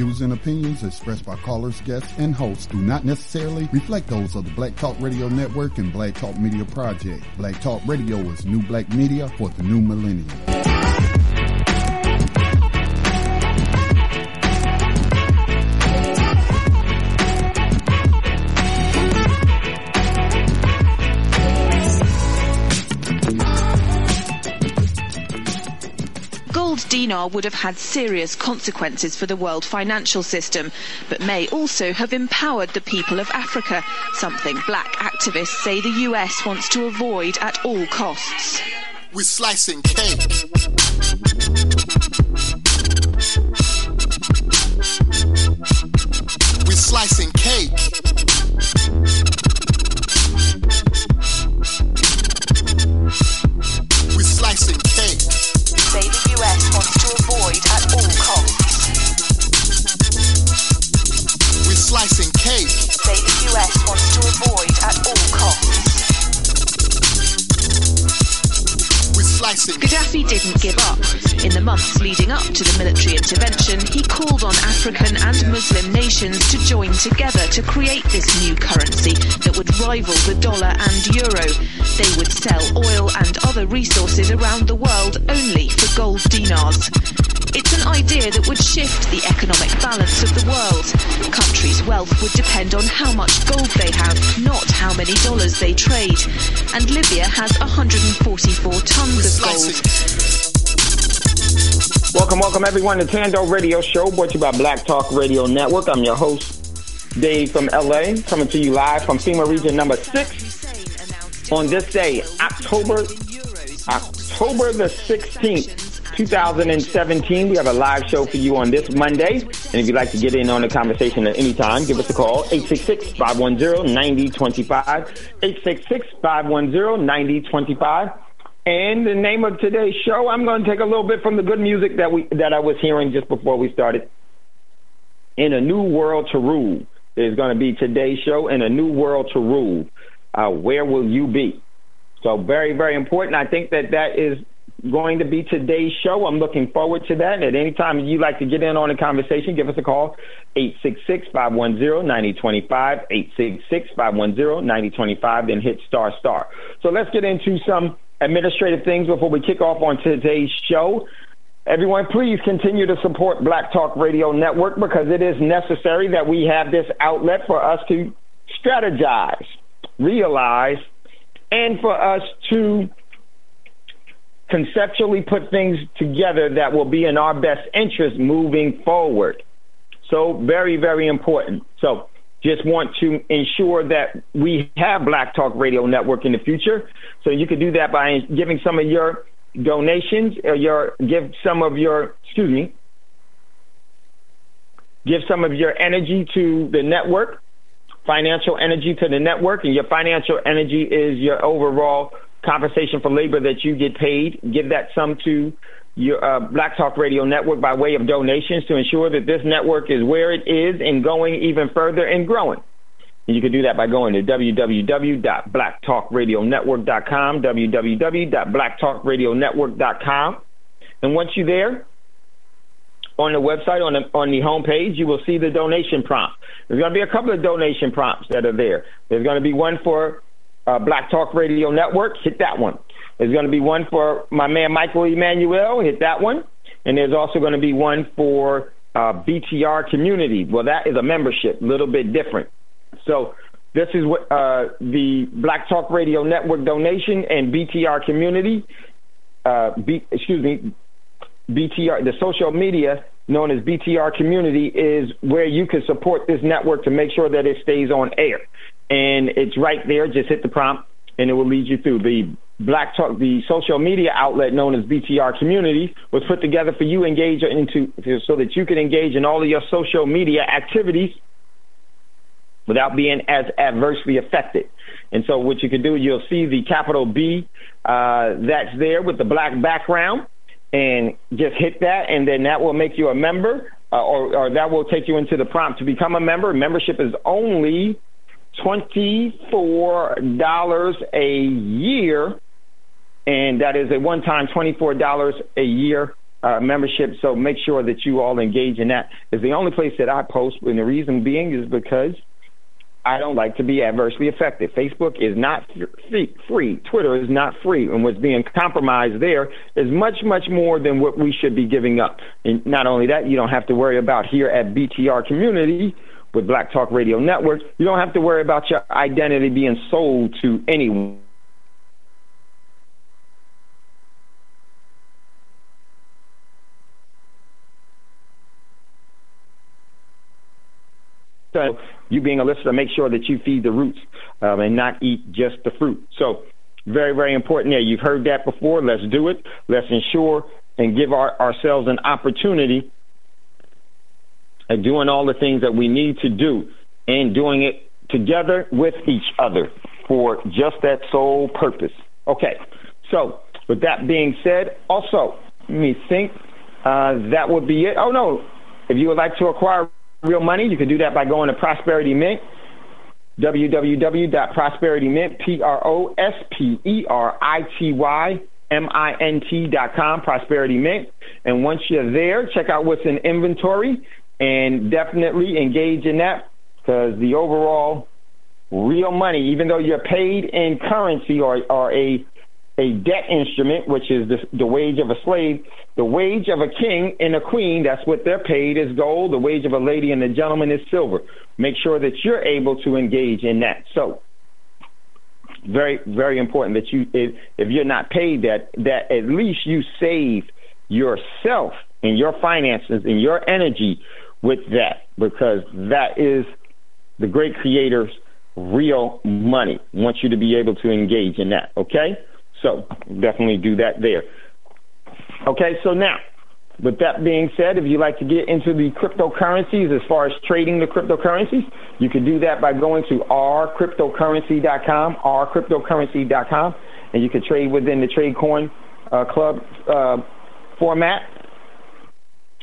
views and opinions expressed by callers, guests, and hosts do not necessarily reflect those of the Black Talk Radio Network and Black Talk Media Project. Black Talk Radio is new black media for the new millennium. Dinar would have had serious consequences for the world financial system, but may also have empowered the people of Africa, something black activists say the US wants to avoid at all costs. We're slicing cake. We're slicing cake. We're slicing wants to avoid at all costs. We're slicing cake. Say the US wants to avoid Gaddafi didn't give up. In the months leading up to the military intervention, he called on African and Muslim nations to join together to create this new currency that would rival the dollar and euro. They would sell oil and other resources around the world only for gold dinars. It's an idea that would shift the economic balance of the world. Countries' wealth would depend on how much gold they have, not how many dollars they trade. And Libya has 144 tons of gold. Welcome, welcome everyone to Thando Radio Show, brought to you by Black Talk Radio Network. I'm your host, Dave from LA, coming to you live from FEMA region number six on this day, October October the 16th. 2017. We have a live show for you on this Monday. And if you'd like to get in on the conversation at any time, give us a call, 866-510-9025, 866-510-9025. And the name of today's show, I'm going to take a little bit from the good music that we that I was hearing just before we started. In a new world to rule is going to be today's show. In a new world to rule, uh, where will you be? So very very important. I think that that is going to be today's show. I'm looking forward to that. And At any time you'd like to get in on the conversation, give us a call, 866-510-9025, 866-510-9025, then hit star star. So let's get into some administrative things before we kick off on today's show. Everyone, please continue to support Black Talk Radio Network because it is necessary that we have this outlet for us to strategize, realize, and for us to conceptually put things together that will be in our best interest moving forward. So very, very important. So just want to ensure that we have Black Talk Radio Network in the future. So you can do that by giving some of your donations or your give some of your excuse me give some of your energy to the network financial energy to the network and your financial energy is your overall compensation for labor that you get paid. Give that sum to your uh, Black Talk Radio Network by way of donations to ensure that this network is where it is and going even further and growing. And you can do that by going to www.blacktalkradionetwork.com, www.blacktalkradionetwork.com. And once you're there, on the website, on the, on the homepage, you will see the donation prompt. There's going to be a couple of donation prompts that are there. There's going to be one for uh, Black Talk Radio Network, hit that one. There's going to be one for my man Michael Emmanuel, hit that one. And there's also going to be one for uh, BTR Community. Well, that is a membership, a little bit different. So this is what uh, the Black Talk Radio Network donation and BTR Community, uh, B, excuse me, BTR, the social media known as BTR Community is where you can support this network to make sure that it stays on air and it's right there. Just hit the prompt, and it will lead you through the Black Talk, the social media outlet known as BTR Community was put together for you engage into so that you can engage in all of your social media activities without being as adversely affected. And so what you can do, you'll see the capital B uh, that's there with the black background, and just hit that, and then that will make you a member, uh, or, or that will take you into the prompt to become a member. Membership is only $24 a year, and that is a one time $24 a year uh, membership. So make sure that you all engage in that. The only place that I post, and the reason being is because I don't like to be adversely affected. Facebook is not free. Twitter is not free. And what's being compromised there is much, much more than what we should be giving up. And not only that, you don't have to worry about here at BTR Community with Black Talk Radio Network, you don't have to worry about your identity being sold to anyone. So you being a listener, make sure that you feed the roots um, and not eat just the fruit. So very, very important there. You've heard that before. Let's do it. Let's ensure and give our, ourselves an opportunity at doing all the things that we need to do and doing it together with each other for just that sole purpose. Okay. So with that being said, also, let me think. Uh, that would be it. Oh, no. If you would like to acquire real money, you can do that by going to Prosperity Mint, www.prosperitymint, P-R-O-S-P-E-R-I-T-Y, M-I-N-T dot com, Prosperity Mint. And once you're there, check out what's in inventory and definitely engage in that because the overall real money, even though you're paid in currency or, or a a debt instrument, which is the, the wage of a slave. The wage of a king and a queen, that's what they're paid, is gold. The wage of a lady and a gentleman is silver. Make sure that you're able to engage in that. So, very, very important that you, if, if you're not paid that, that at least you save yourself and your finances and your energy with that because that is the great creator's real money. Wants you to be able to engage in that. Okay? So definitely do that there. Okay, so now, with that being said, if you'd like to get into the cryptocurrencies as far as trading the cryptocurrencies, you can do that by going to rcryptocurrency.com, rcryptocurrency.com, and you can trade within the TradeCoin uh, Club uh, format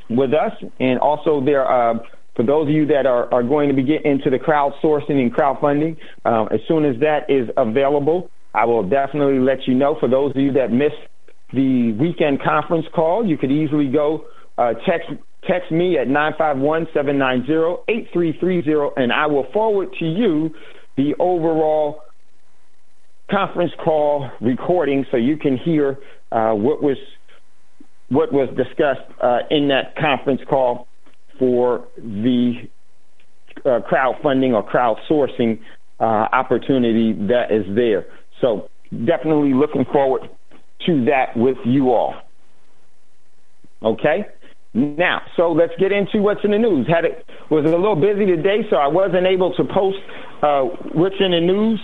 with us. And also, there uh, for those of you that are, are going to be getting into the crowdsourcing and crowdfunding, uh, as soon as that is available, I will definitely let you know. For those of you that missed the weekend conference call, you could easily go uh, text text me at 951-790-8330 and I will forward to you the overall conference call recording so you can hear uh, what was what was discussed uh, in that conference call for the uh, crowdfunding or crowdsourcing uh, opportunity that is there. So definitely looking forward to that with you all. Okay? Now, so let's get into what's in the news. Had it was a little busy today, so I wasn't able to post uh, what's in the news.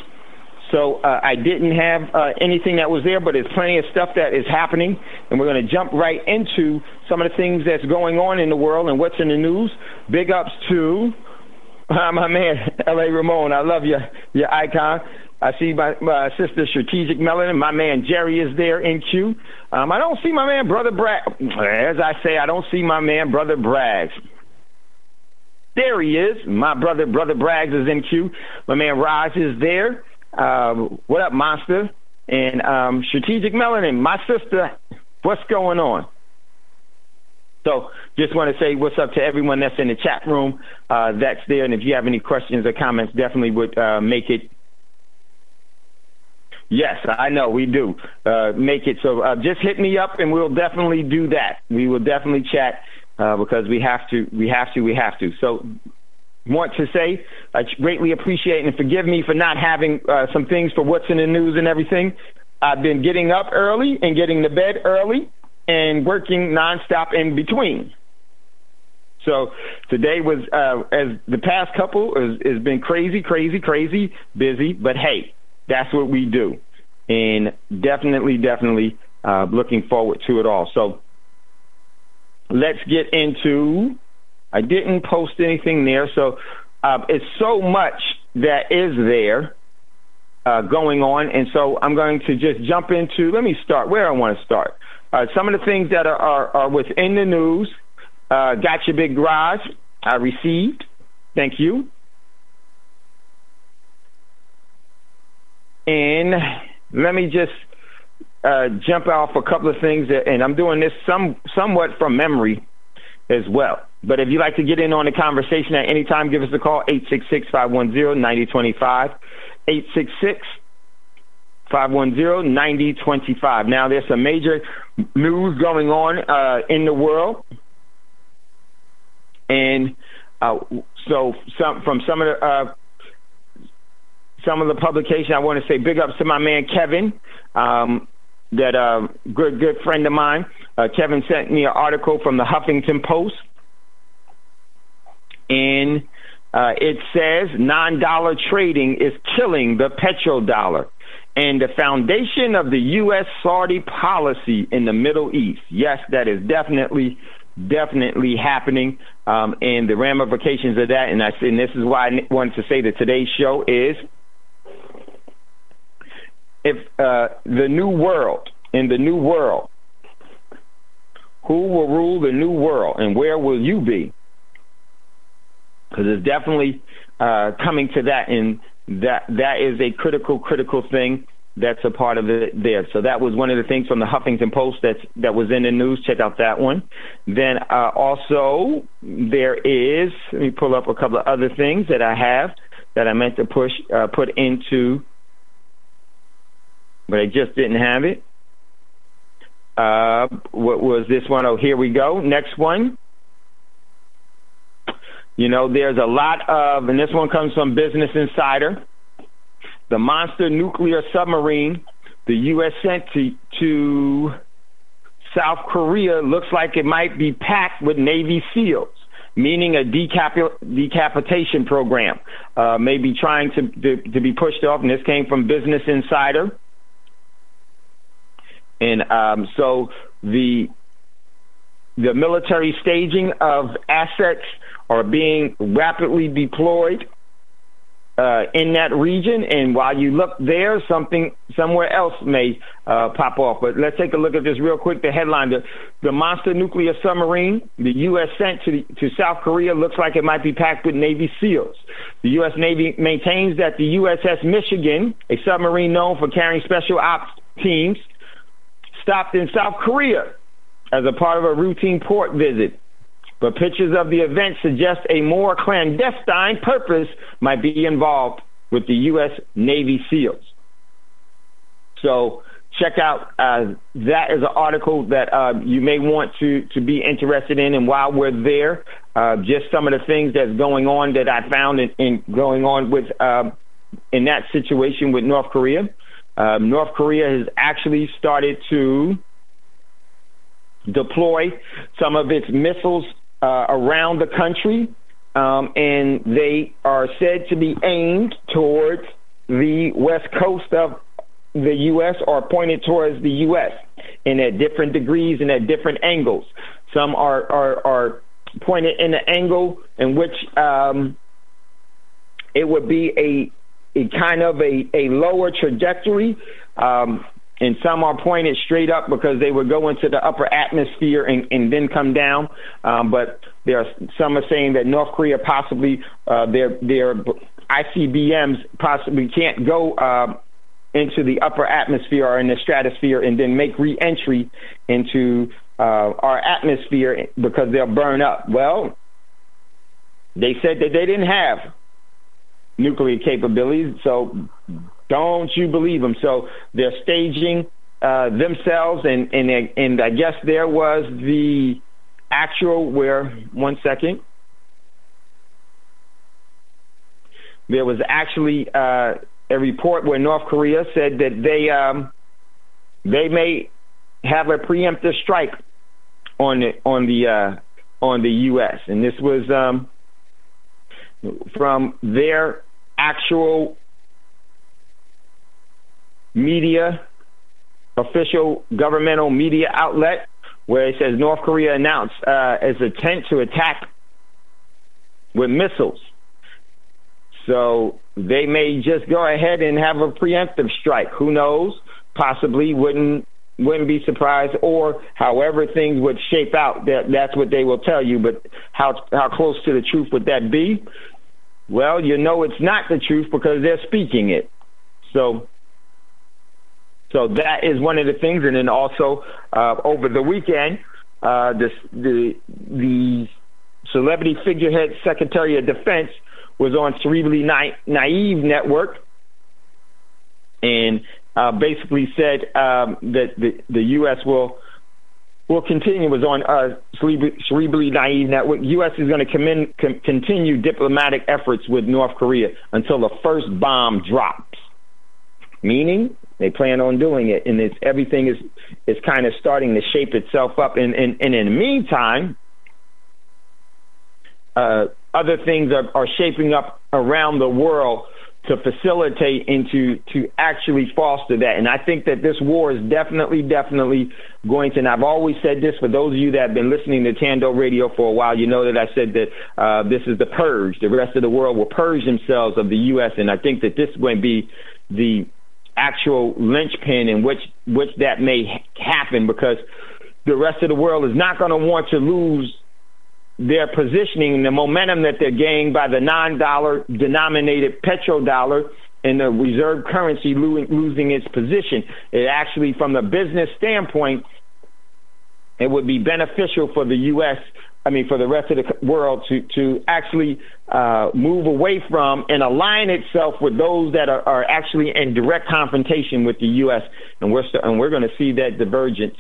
So uh, I didn't have uh, anything that was there, but there's plenty of stuff that is happening, and we're going to jump right into some of the things that's going on in the world and what's in the news. Big ups to my man L.A. Ramon. I love you, your icon. I see my, my sister Strategic Melanin. My man Jerry is there in queue. Um, I don't see my man Brother Bragg. As I say, I don't see my man Brother Braggs. There he is. My brother, Brother Braggs is in queue. My man Raj is there. Uh, what up, Monster? And um, Strategic Melanin, my sister, what's going on? So just want to say what's up to everyone that's in the chat room uh, that's there. And if you have any questions or comments, definitely would uh, make it Yes, I know we do. Uh, make it so. Uh, just hit me up, and we'll definitely do that. We will definitely chat uh, because we have to. We have to. We have to. So, want to say I greatly appreciate and forgive me for not having uh, some things for what's in the news and everything. I've been getting up early and getting to bed early and working nonstop in between. So today was, uh, as the past couple has, has been crazy, crazy, crazy busy. But hey, that's what we do. And definitely, definitely uh, looking forward to it all. So let's get into. I didn't post anything there, so uh, it's so much that is there uh, going on, and so I'm going to just jump into. Let me start where I want to start. Uh, some of the things that are, are, are within the news. Uh, got your big garage. I received. Thank you. And let me just uh, jump off a couple of things, that, and I'm doing this some somewhat from memory as well. But if you'd like to get in on the conversation at any time, give us a call, 866-510-9025, 866-510-9025. Now, there's some major news going on uh, in the world. And uh, so some, from some of the uh, some of the publication, I want to say big ups to my man Kevin, um, that uh, good good friend of mine. Uh, Kevin sent me an article from the Huffington Post, and uh, it says non-dollar trading is killing the petrodollar and the foundation of the U.S. Saudi policy in the Middle East. Yes, that is definitely definitely happening, um, and the ramifications of that. And I and this is why I wanted to say that today's show is if uh, the new world in the new world, who will rule the new world, and where will you be? Because it's definitely uh, coming to that, and that that is a critical, critical thing that's a part of it there. So that was one of the things from the Huffington Post that that was in the news. Check out that one. Then uh, also there is. Let me pull up a couple of other things that I have that I meant to push uh, put into, but I just didn't have it. Uh, what was this one? Oh, here we go. Next one. You know, there's a lot of, and this one comes from Business Insider the monster nuclear submarine the U.S. sent to, to South Korea looks like it might be packed with Navy SEALs, meaning a decap- decapitation program uh, may be trying to, to, to, be pushed off. And this came from Business Insider. And um, so the the military staging of assets are being rapidly deployed uh, in that region, and while you look there, something somewhere else may uh, pop off. But let's take a look at this real quick. The headline: the, the monster nuclear submarine the U.S. sent to the, to South Korea looks like it might be packed with Navy SEALs. The U.S. Navy maintains that the USS Michigan, a submarine known for carrying special ops teams, stopped in South Korea as a part of a routine port visit but pictures of the event suggest a more clandestine purpose might be involved with the U.S. Navy SEALs. So check out uh, that is an article that uh, you may want to to be interested in. And while we're there, uh, just some of the things that's going on that I found in, in going on with um, in that situation with North Korea. Um, North Korea has actually started to deploy some of its missiles uh, around the country, um, and they are said to be aimed towards the west coast of the U.S. or pointed towards the U.S. and at different degrees and at different angles. Some are are, are pointed in an angle in which um, it would be a a kind of a, a lower trajectory. Um, and some are pointed straight up because they would go into the upper atmosphere and, and then come down. Um, but there are some are saying that North Korea possibly uh, their their ICBMs possibly can't go uh, into the upper atmosphere or in the stratosphere and then make reentry into uh, our atmosphere because they'll burn up. Well, they said that they didn't have nuclear capabilities, so don't you believe them? So they're staging uh, themselves, and and and I guess there was the actual where one second. There was actually uh, a report where North Korea said that they um, they may have a preemptive strike on the on the uh, on the U.S. and this was um, from their actual media, official governmental media outlet, where it says North Korea announced uh, its intent to attack with missiles. So they may just go ahead and have a preemptive strike. Who knows? Possibly wouldn't wouldn't be surprised, or however things would shape out, that that's what they will tell you. But how how close to the truth would that be? Well, you know it's not the truth because they're speaking it. So So that is one of the things. And then also uh, over the weekend, uh, the, the, the celebrity figurehead Secretary of Defense was on Cerebrally Na- Naive Network and uh, basically said um, that the, the U.S. will will continue. Was on uh, Cerebrally Naive Network. U.S. is going to com- continue diplomatic efforts with North Korea until the first bomb drops. Meaning, they plan on doing it, and it's everything is is kind of starting to shape itself up. And and, and in the meantime, uh, other things are, are shaping up around the world to facilitate and to, to actually foster that. And I think that this war is definitely, definitely going to, and I've always said this for those of you that have been listening to Thando Radio for a while, you know that I said that uh, this is the purge. The rest of the world will purge themselves of the U.S. And I think that this is going to be the actual linchpin in which, which that may happen because the rest of the world is not going to want to lose their positioning, the momentum that they're gaining by the non-dollar denominated petrodollar and the reserve currency losing its position. It actually, from the business standpoint, it would be beneficial for the U.S. I mean, for the rest of the world to to actually uh, move away from and align itself with those that are, are actually in direct confrontation with the U.S. and we're and we're going to see that divergence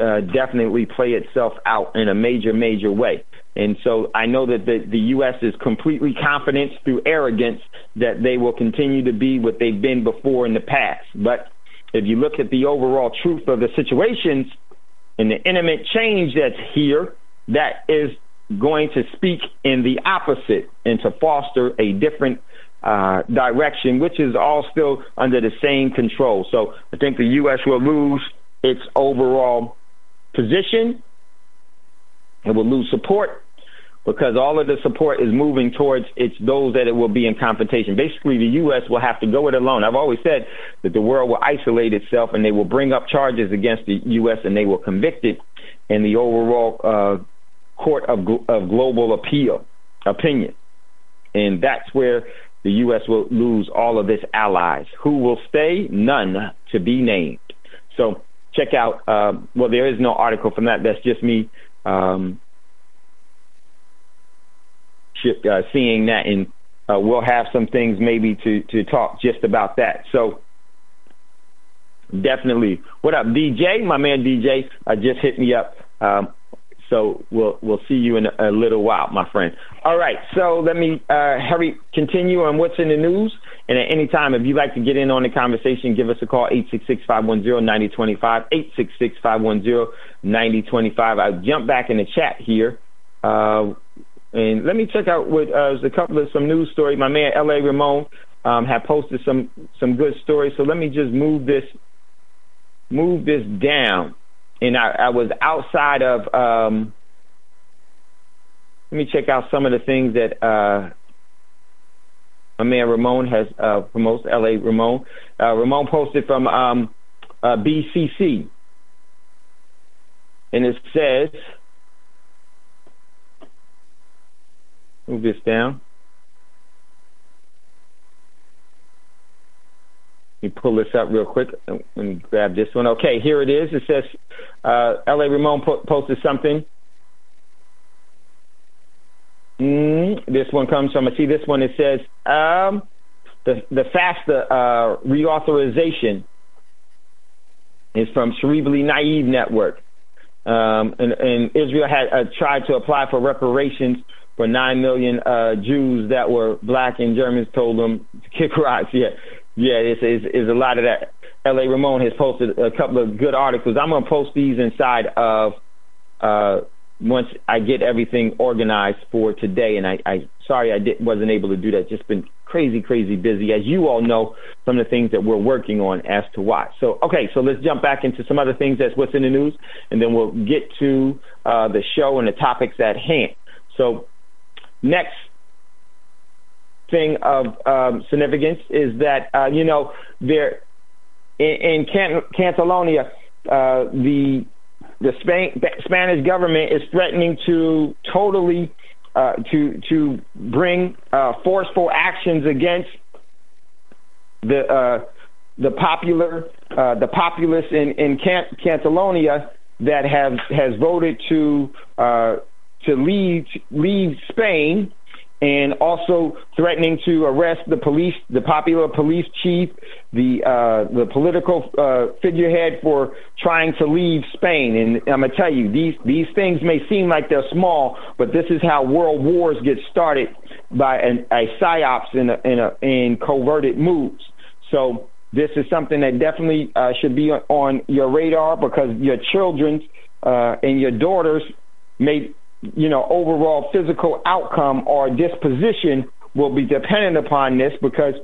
uh, definitely play itself out in a major, major way. And so I know that the, the U.S. is completely confident through arrogance that they will continue to be what they've been before in the past. But if you look at the overall truth of the situations and the intimate change that's here, that is going to speak in the opposite and to foster a different uh, direction, which is all still under the same control. So I think the U.S. will lose its overall position it will lose support because all of the support is moving towards it's those that it will be in confrontation. Basically, the U.S. will have to go it alone. I've always said that the world will isolate itself and they will bring up charges against the U.S. and they will convict it in the overall uh, court of, of global appeal opinion. And that's where the U.S. will lose all of its allies. Who will stay? None to be named. So check out, uh, well, there is no article from that. That's just me um, uh, seeing that, and uh, we'll have some things maybe to to talk just about that. So definitely, what up, DJ? My man DJ uh, just hit me up. Um, so we'll we'll see you in a, little while, my friend. All right, so let me uh, hurry continue on what's in the news. And at any time, if you'd like to get in on the conversation, give us a call, 866-510-9025, 866-510-9025. I'll jump back in the chat here. Uh, and let me check out what uh, a couple of some news stories. My man L.A. Ramon um, had posted some some good stories. So let me just move this move this down. And I, I was outside of. Um, let me check out some of the things that uh, my man Ramon has uh, promotes L.A. Ramon. Uh, Ramon posted from um, uh, BCC, and it says. Move this down. Me pull this up real quick. Me grab this one. Okay, here it is. It says uh, L.A. Ramon po- posted something. Mm, this one comes from, I see this one, it says um, the, the FAFSA uh, reauthorization is from Cerebrally Naive Network. Um, and, and, Israel had uh, tried to apply for reparations for nine million uh, Jews that were black, and Germans told them to kick rocks. Yeah, yeah, it's, it's, it's a lot of that. L.A. Ramon has posted a couple of good articles. I'm going to post these inside of uh, once I get everything organized for today. And I, I sorry I did, wasn't able to do that. Just been crazy, crazy busy, as you all know, some of the things that we're working on as to why. So, okay, so let's jump back into some other things that's what's in the news, and then we'll get to uh, the show and the topics at hand. So, Next thing of um, significance is that uh, you know there in, in Catalonia, uh, the the Spain, Spanish government is threatening to totally uh, to to bring uh, forceful actions against the uh, the popular uh, the populace in in Catalonia that have has voted to to leave leave Spain and also threatening to arrest the police, the popular police chief, the uh, the political uh, figurehead for trying to leave Spain. And I'm gonna tell you, these these things may seem like they're small, but this is how world wars get started by an, a psyops in a, in a, in coverted moves. So this is something that definitely uh, should be on your radar because your children's uh, and your daughters may you know, overall physical outcome or disposition will be dependent upon this because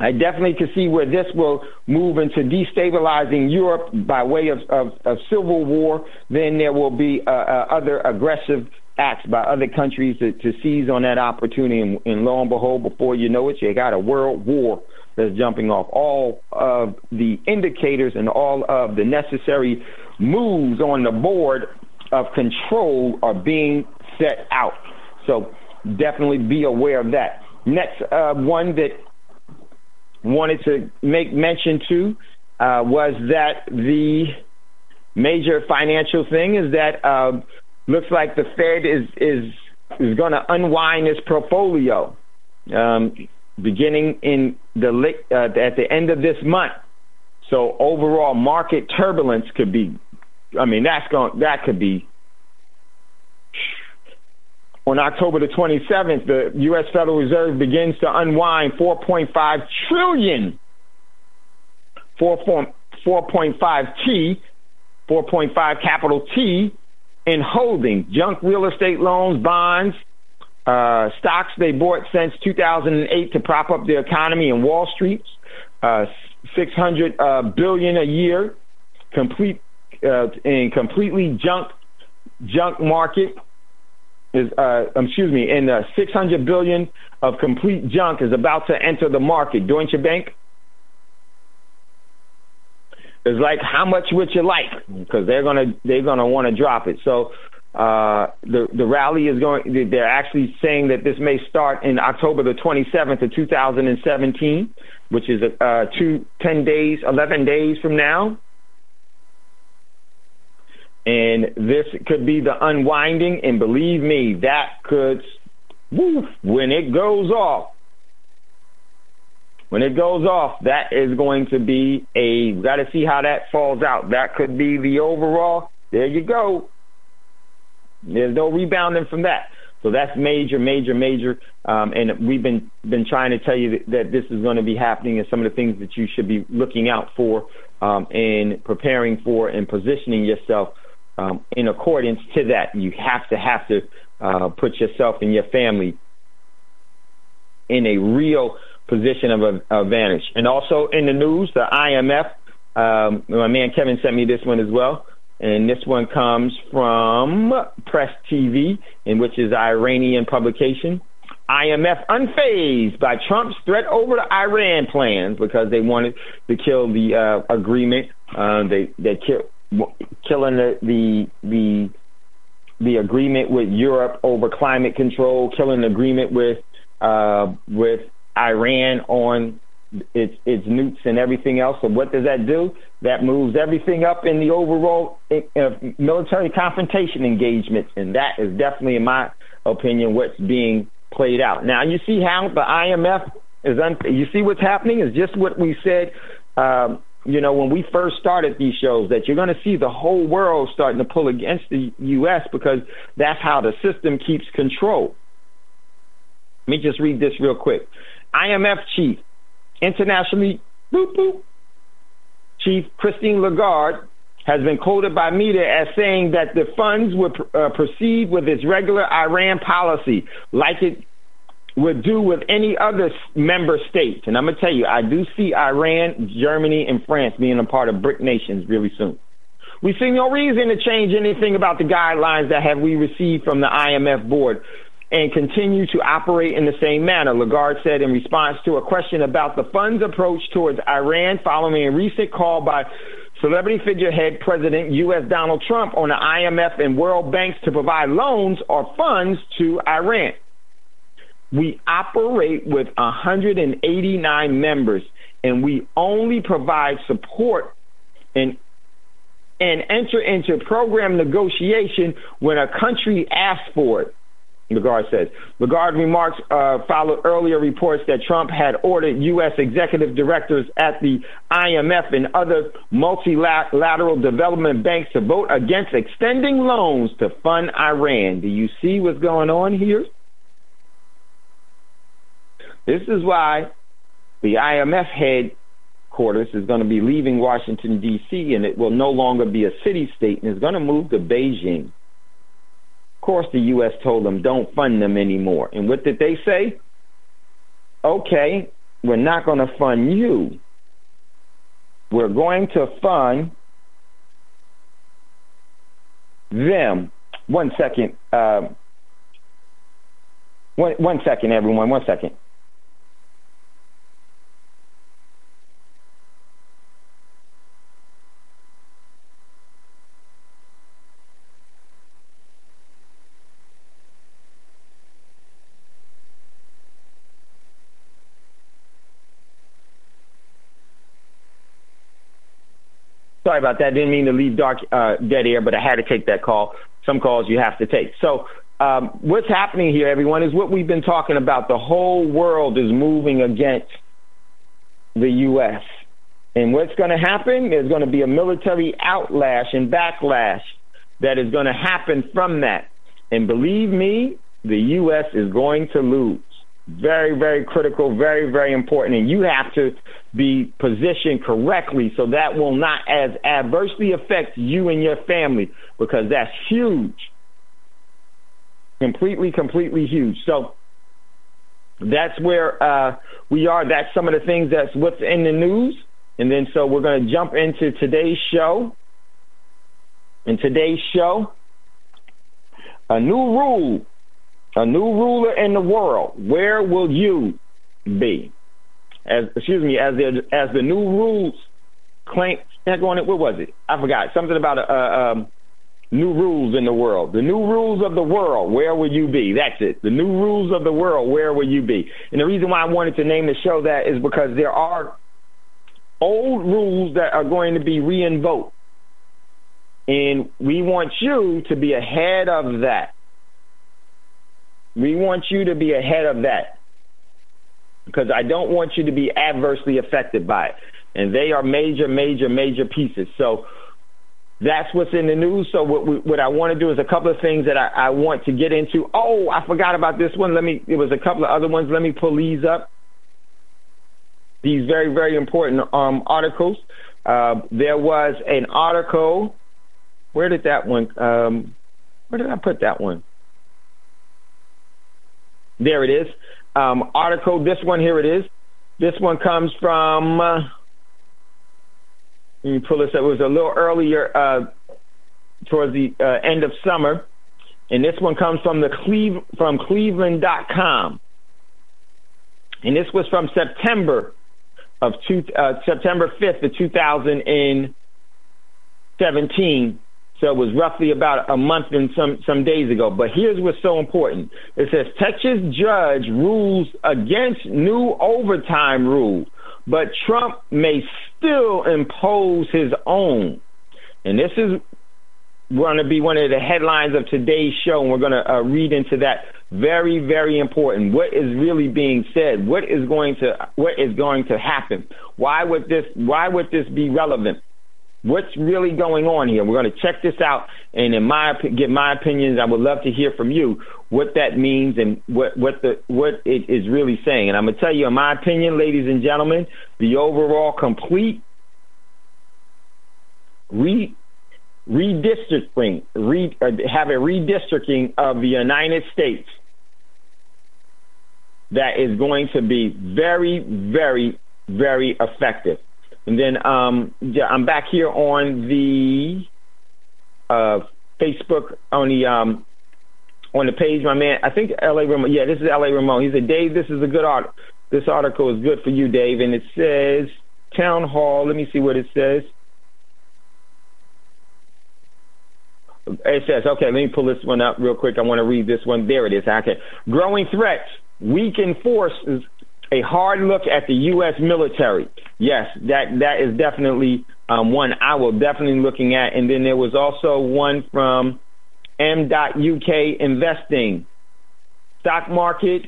I definitely can see where this will move into destabilizing Europe by way of, of, of civil war. Then there will be uh, uh, other aggressive acts by other countries to, to seize on that opportunity. And, and lo and behold, before you know it, you got a world war that's jumping off. All of the indicators and all of the necessary moves on the board of control are being set out. So definitely be aware of that. Next uh, one that wanted to make mention to uh, was that the major financial thing is that uh, looks like the Fed is is is going to unwind its portfolio um, beginning in the uh, at the end of this month. So overall market turbulence could be I mean, that's going that could be. On October the 27th, the U.S. Federal Reserve begins to unwind 4.5 trillion, 4.5 T, 4.5 capital T, in holding junk real estate loans, bonds, uh, stocks they bought since 2008 to prop up the economy and Wall Street, uh, 600 uh, billion a year, complete uh, in completely junk junk market is uh, excuse me, in the 600 billion of complete junk is about to enter the market. Deutsche Bank is like, how much would you like? Because they're gonna they're gonna want to drop it. So uh, the the rally is going. They're actually saying that this may start in October the 27th of 2017, which is uh, two, 10 days, 11 days from now. And this could be the unwinding, and believe me, that could, woof, when it goes off, when it goes off, that is going to be a, got to see how that falls out. That could be the overall, there you go. There's no rebounding from that. So that's major, major, major. Um, and we've been been trying to tell you that, that, this is going to be happening, and some of the things that you should be looking out for um, and preparing for, and positioning yourself um, in accordance to that. You have to have to uh, put yourself and your family in a real position of advantage. And also in the news, the IMF. Um, my man Kevin sent me this one as well. And this one comes from Press TV, in which is Iranian publication. IMF unfazed by Trump's threat over the Iran plans because they wanted to kill the uh, agreement. Uh, they they killed killing the the the the agreement with Europe over climate control, killing the agreement with uh, with Iran on its its nukes and everything else. So what does that do? That moves everything up in the overall uh, military confrontation engagements, and that is definitely, in my opinion, what's being played out. Now you see how the IMF is. Un- you see what's happening is just what we said. Um, you know, when we first started these shows, that you're going to see the whole world starting to pull against the U.S. because that's how the system keeps control. Let me just read this real quick. IMF chief, internationally, boop, boop, Chief Christine Lagarde has been quoted by media as saying that the funds would uh, proceed with its regular Iran policy, like it would do with any other member states. And I'm going to tell you, I do see Iran, Germany, and France being a part of BRIC nations really soon. We see no reason to change anything about the guidelines that have we received from the IMF board and continue to operate in the same manner, Lagarde said in response to a question about the fund's approach towards Iran following a recent call by celebrity figurehead President U.S. Donald Trump on the IMF and World Banks to provide loans or funds to Iran. We operate with 189 members and we only provide support and and enter into program negotiation when a country asks for it. Lagarde says. Lagarde remarks uh, followed earlier reports that Trump had ordered U.S. executive directors at the IMF and other multilateral development banks to vote against extending loans to fund Iran. Do you see what's going on here? This is why the IMF headquarters is going to be leaving Washington, D.C., and it will no longer be a city state and is going to move to Beijing. Of course, the U.S. told them don't fund them anymore. And what did they say? Okay, we're not going to fund you. We're going to fund them. One second. Uh, one, one second, everyone. One second. Sorry about that. Didn't mean to leave dark uh, dead air, but I had to take that call. Some calls you have to take. So um, what's happening here, everyone, is what we've been talking about. The whole world is moving against the U.S. And what's going to happen? There's going to be a military outlash and backlash that is going to happen from that. And believe me, the U.S. is going to lose. Very, very critical, very, very important. And you have to be positioned correctly so that will not as adversely affect you and your family because that's huge. Completely, completely huge. So that's where uh, we are. That's some of the things that's what's in the news. And then so we're going to jump into today's show. In today's show, a new rule a new ruler in the world, where will you be? As excuse me, as the as the new rules claim, going what was it? I forgot something about a, um, new rules in the world. The new rules of the world, where will you be? That's it. The new rules of the world, where will you be? And the reason why I wanted to name the show that is because there are old rules that are going to be reinvoked. And we want you to be ahead of that. We want you to be ahead of that because I don't want you to be adversely affected by it. And they are major, major, major pieces. So that's what's in the news. So what, we, what I want to do is a couple of things that I, I want to get into. Oh, I forgot about this one. Let me. It was a couple of other ones. Let me pull these up. These very, very important um, articles. Uh, there was an article. Where did that one? Um, where did I put that one? There it is. Um, article, this one here it is. This one comes from, uh, let me pull this up. It was a little earlier, uh, towards the uh, end of summer. And this one comes from the Cleve- from Cleveland.com. And this was from September of two, uh, September 5th of 2017. So it was roughly about a month and some, some days ago. But here's what's so important. It says Texas judge rules against new overtime rule, but Trump may still impose his own. And this is going to be one of the headlines of today's show, and we're going to uh, read into that. Very, very important. What is really being said? What is going to what is going to happen? Why would this Why would this be relevant? What's really going on here? We're going to check this out, and in my give my opinions. I would love to hear from you what that means and what what the what it is really saying. And I'm going to tell you, in my opinion, ladies and gentlemen, the overall complete re redistricting, re, uh, have a redistricting of the United States that is going to be very, very, very effective. And then um, yeah, I'm back here on the uh, Facebook on the um, on the page. My man, I think L.A. Ramon. Yeah, this is L.A. Ramon. He said, Dave, this is a good art. This article is good for you, Dave. And it says town hall. Let me see what it says. It says, okay, let me pull this one up real quick. I want to read this one. There it is. Okay. Growing threats, weaken forces a hard look at the U.S. military. yes, that that is definitely um, one I will definitely looking at. And then there was also one from M.UK Investing, stock market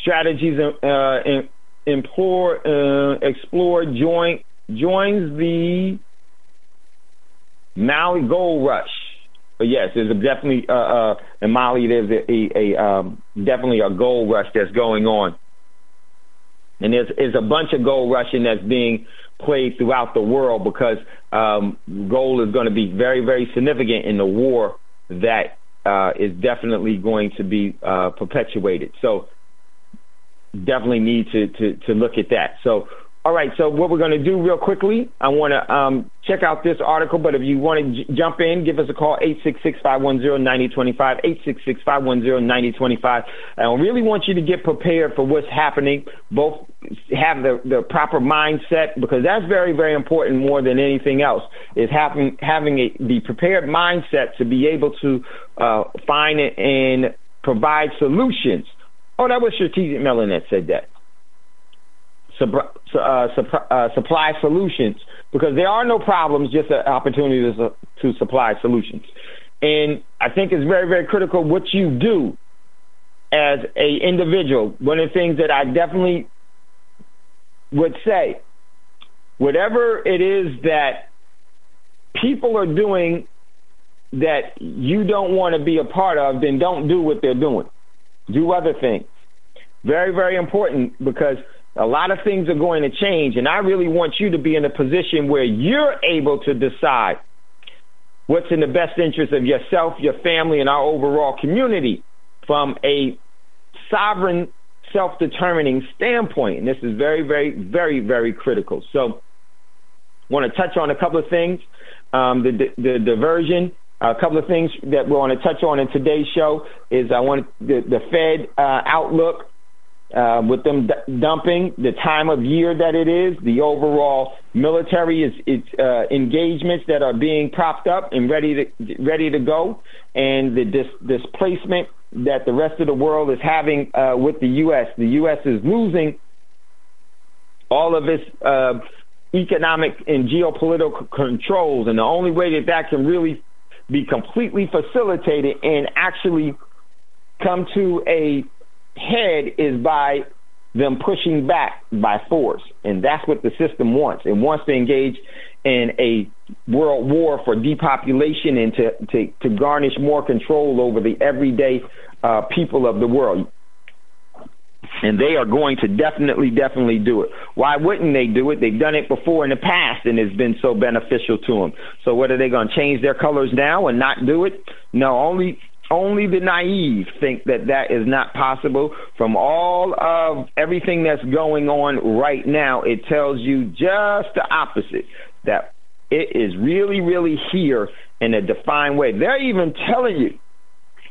strategies. Uh, implore, uh, explore joint joins the Mali Gold Rush. But yes, there's a definitely uh, uh, in Mali. There's a, a, a um, definitely a gold rush that's going on, and there's, there's a bunch of gold rushing that's being played throughout the world because um, gold is going to be very very significant in the war that uh, is definitely going to be uh, perpetuated. So definitely need to, to, to look at that. So all right, so what we're going to do real quickly, I want to um, check out this article, but if you want to j- jump in, give us a call, 866-510-9025, 866-510-9025. I really want you to get prepared for what's happening, both have the, the proper mindset, because that's very, very important more than anything else, is having, having a, the prepared mindset to be able to uh, find and provide solutions. Oh, that was Strategic that said that uh, uh, supply solutions because there are no problems, just an opportunities to supply solutions. And I think it's very, very critical what you do as a individual. One of the things that I definitely would say, whatever it is that people are doing that you don't want to be a part of, then don't do what they're doing. Do other things. Very, very important because – a lot of things are going to change, and I really want you to be in a position where you're able to decide what's in the best interest of yourself, your family, and our overall community from a sovereign, self determining standpoint. And this is very, very, very, very critical. So, I want to touch on a couple of things. Um, the, the, the diversion, a couple of things that we want to touch on in today's show is I want the, the Fed uh, outlook uh, with them d- dumping the time of year that it is, the overall military is, uh, engagements that are being propped up and ready to ready to go, and the dis- displacement that the rest of the world is having uh, with the U.S. The U.S. is losing all of its uh, economic and geopolitical controls, and the only way that that can really be completely facilitated and actually come to a head is by them pushing back by force. And that's what the system wants. It wants to engage in a world war for depopulation and to, to, to garnish more control over the everyday uh, people of the world. And they are going to definitely, definitely do it. Why wouldn't they do it? They've done it before in the past and it's been so beneficial to them. So what are they going to change their colors now and not do it? No, only only the naive think that that is not possible. From all of everything that's going on right now, it tells you just the opposite that it is really, really here in a defined way. They're even telling you,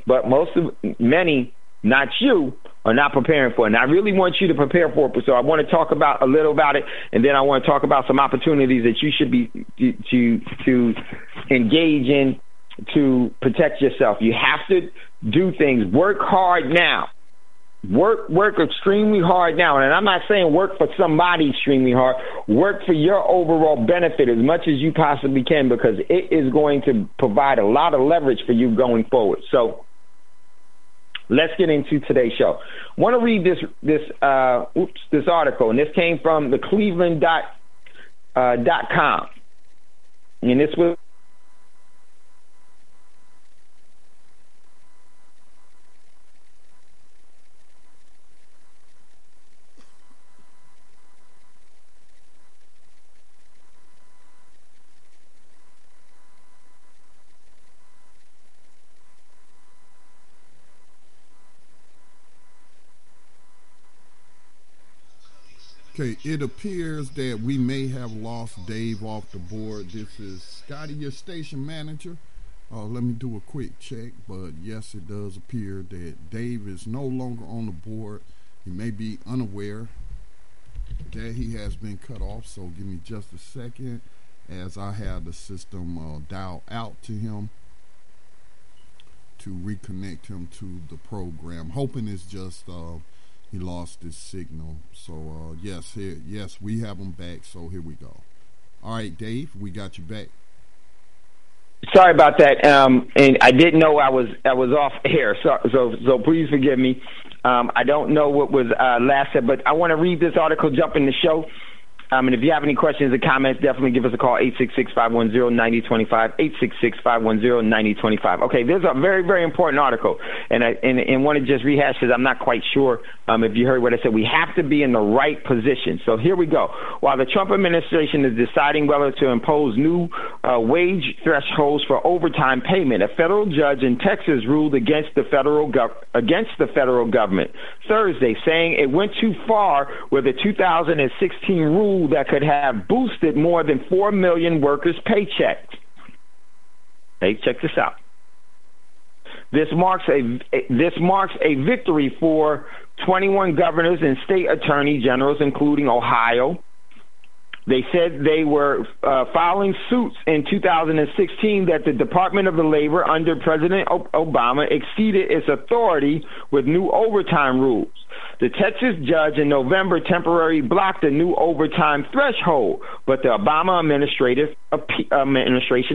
but most of many, not you, are not preparing for it. And I really want you to prepare for it. So I want to talk about a little about it, and then I want to talk about some opportunities that you should be to to engage in to protect yourself. You have to do things. Work hard now. Work work extremely hard now. And I'm not saying work for somebody extremely hard. Work for your overall benefit as much as you possibly can because it is going to provide a lot of leverage for you going forward. So let's get into today's show. I want to read this this uh, oops this article, and this came from the Cleveland dot uh, dot com, and this was Okay, it appears that we may have lost Dave off the board. This is Scotty, your station manager. Uh, let me do a quick check, but yes, it does appear that Dave is no longer on the board. He may be unaware that he has been cut off, so give me just a second as I have the system uh, dial out to him to reconnect him to the program. Hoping it's just uh, he lost his signal. So uh, yes, here, yes, we have him back. So here we go. All right, Dave, we got you back. Sorry about that, um, and I didn't know I was I was off air. So so so please forgive me. Um, I don't know what was uh, last said, but I want to read this article. Jump in the show. Um, and if you have any questions or comments, definitely give us a call, 866-510-9025, 866-510-9025. Okay, there's a very, very important article, and I and, and want to just rehash this. I'm not quite sure um, if you heard what I said. We have to be in the right position. So here we go. While the Trump administration is deciding whether to impose new uh, wage thresholds for overtime payment, a federal judge in Texas ruled against the federal gov- against the federal government Thursday, saying it went too far with the 2016 rule that could have boosted more than 4 million workers' paychecks. Hey, check this out. This marks a this marks a victory for 21 governors and state attorney generals, including Ohio, they said they were uh, filing suits in 2016 that the Department of Labor under President Obama exceeded its authority with new overtime rules. The Texas judge in November temporarily blocked a new overtime threshold, but the Obama administration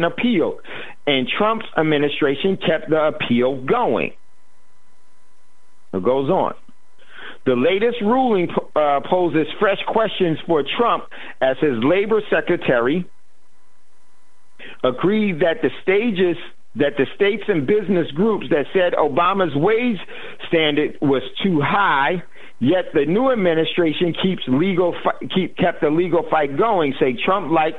appealed, and Trump's administration kept the appeal going. It goes on. The latest ruling uh, poses fresh questions for Trump as his labor secretary agreed that the stages that the states and business groups that said Obama's wage standard was too high, yet the new administration keeps legal keep kept the legal fight going. Say Trump like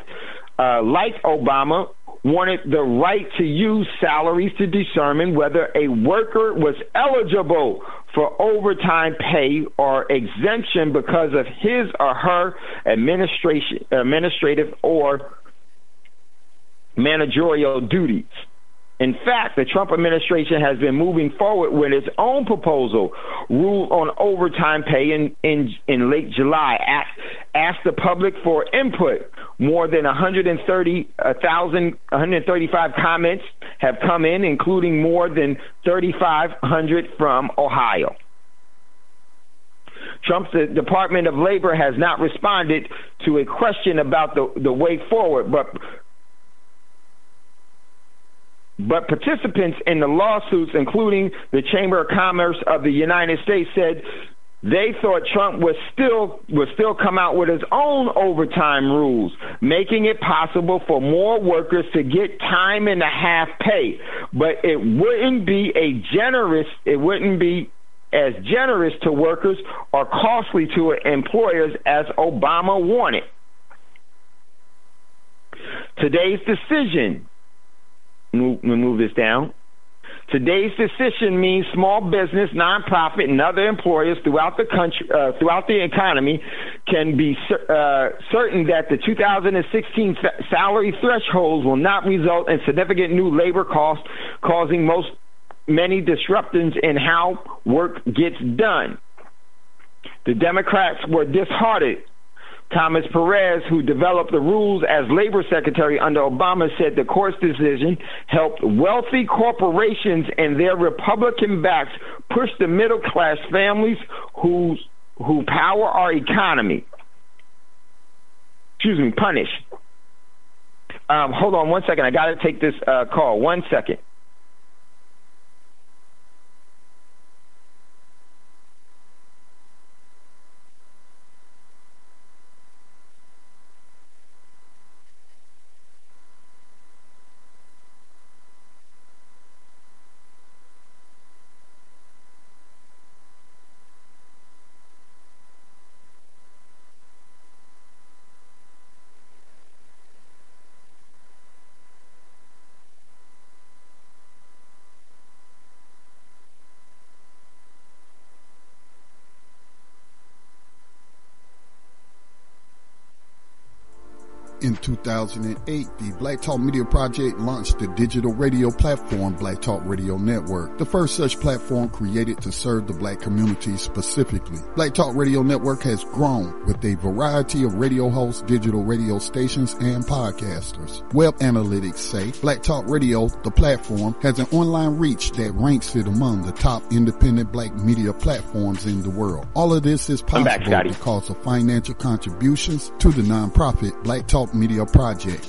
uh, like Obama wanted the right to use salaries to determine whether a worker was eligible for overtime pay or exemption because of his or her administration, administrative or managerial duties. In fact, the Trump administration has been moving forward with its own proposal, rule on overtime pay in, in, in late July. Asked, asked the public for input. More than 130,000, 135 comments have come in, including more than 3,500 from Ohio. Trump's uh, Department of Labor has not responded to a question about the, the way forward, but but participants in the lawsuits, including the Chamber of Commerce of the United States, said they thought Trump was still would still come out with his own overtime rules, making it possible for more workers to get time and a half pay. But it wouldn't be a generous it wouldn't be as generous to workers or costly to employers as Obama wanted. Today's decision move, move this down. Today's decision means small business, nonprofit, and other employers throughout the country, uh, throughout the economy, can be uh, certain that the 2016 salary thresholds will not result in significant new labor costs, causing most many disruptions in how work gets done. The Democrats were disheartened Thomas Perez, who developed the rules as labor secretary under Obama, said the court's decision helped wealthy corporations and their Republican backs push the middle class families who who power our economy. Excuse me, punish. Um, hold on one second. I got to take this uh, call. One second. 2008, the Black Talk Media Project launched the digital radio platform Black Talk Radio Network, the first such platform created to serve the black community specifically. Black Talk Radio Network has grown with a variety of radio hosts, digital radio stations, and podcasters. Web analytics say Black Talk Radio, the platform, has an online reach that ranks it among the top independent black media platforms in the world. All of this is possible back, because of financial contributions to the nonprofit Black Talk Media Project.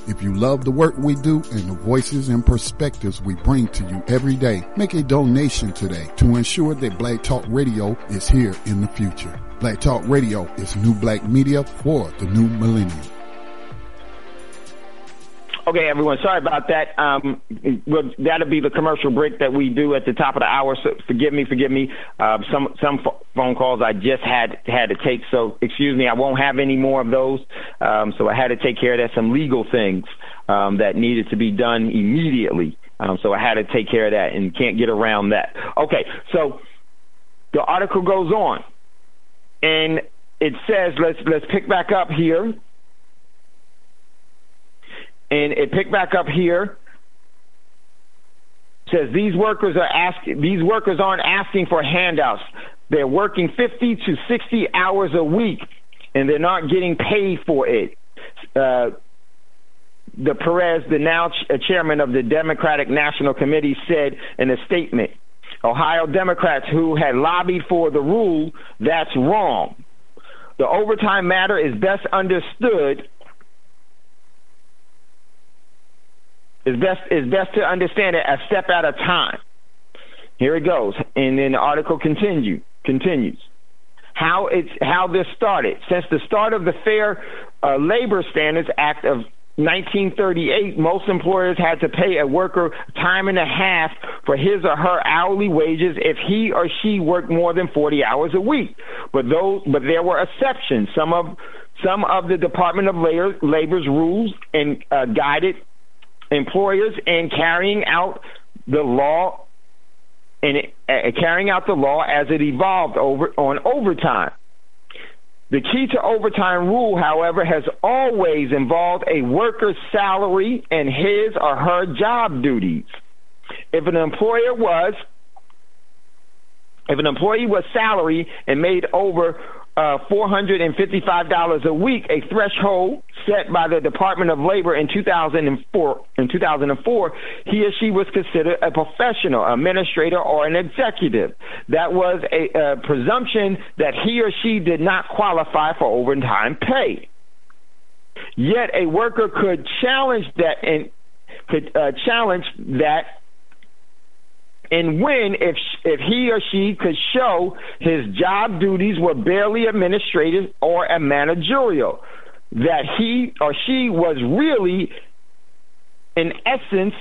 If you love the work we do and the voices and perspectives we bring to you every day, make a donation today to ensure that Black Talk Radio is here in the future. Black Talk Radio is new black media for the new millennium. Okay, everyone. Sorry about that. Um, well, that'll be the commercial break that we do at the top of the hour. So forgive me, forgive me. Uh, some some phone calls I just had had to take. So excuse me. I won't have any more of those. Um, so I had to take care of that. Some legal things um, that needed to be done immediately. Um, so I had to take care of that and can't get around that. Okay, so the article goes on, and it says let's let's pick back up here and it picked back up here. Says these workers are asking these workers aren't asking for handouts. They're working 50 to 60 hours a week, and they're not getting paid for it. Uh, the Perez, the now ch- uh, chairman of the Democratic National Committee, said in a statement, Ohio Democrats who had lobbied for the rule, that's wrong. The overtime matter is best understood It's best it's best to understand it a step at a time. Here it goes, and then the article continue continues. How it's how this started since the start of the Fair uh, Labor Standards Act of 1938, most employers had to pay a worker time and a half for his or her hourly wages if he or she worked more than 40 hours a week. But those, but there were exceptions. Some of some of the Department of Labor, Labor's rules and uh, guided employers in carrying out the law and uh, carrying out the law as it evolved over on overtime. The key to overtime rule, however, has always involved a worker's salary and his or her job duties. If an employer was if an employee was salary and made over uh, $455 a week, a threshold set by the Department of Labor in 2004. In 2004, he or she was considered a professional, administrator, or an executive. That was a, a presumption that he or she did not qualify for overtime pay. Yet a worker could challenge that and could uh, challenge that and when if if he or she could show his job duties were barely administrative or a managerial that he or she was really in essence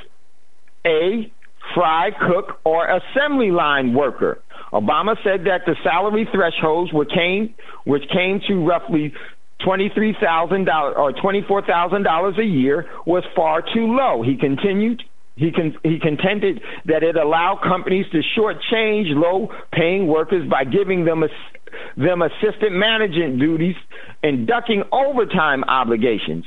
a fry cook or assembly line worker obama said that the salary thresholds which came which came to roughly $23,000 or $24,000 a year was far too low. He continued he, con- he contended that it allowed companies to shortchange low-paying workers by giving them them assistant management duties and ducking overtime obligations.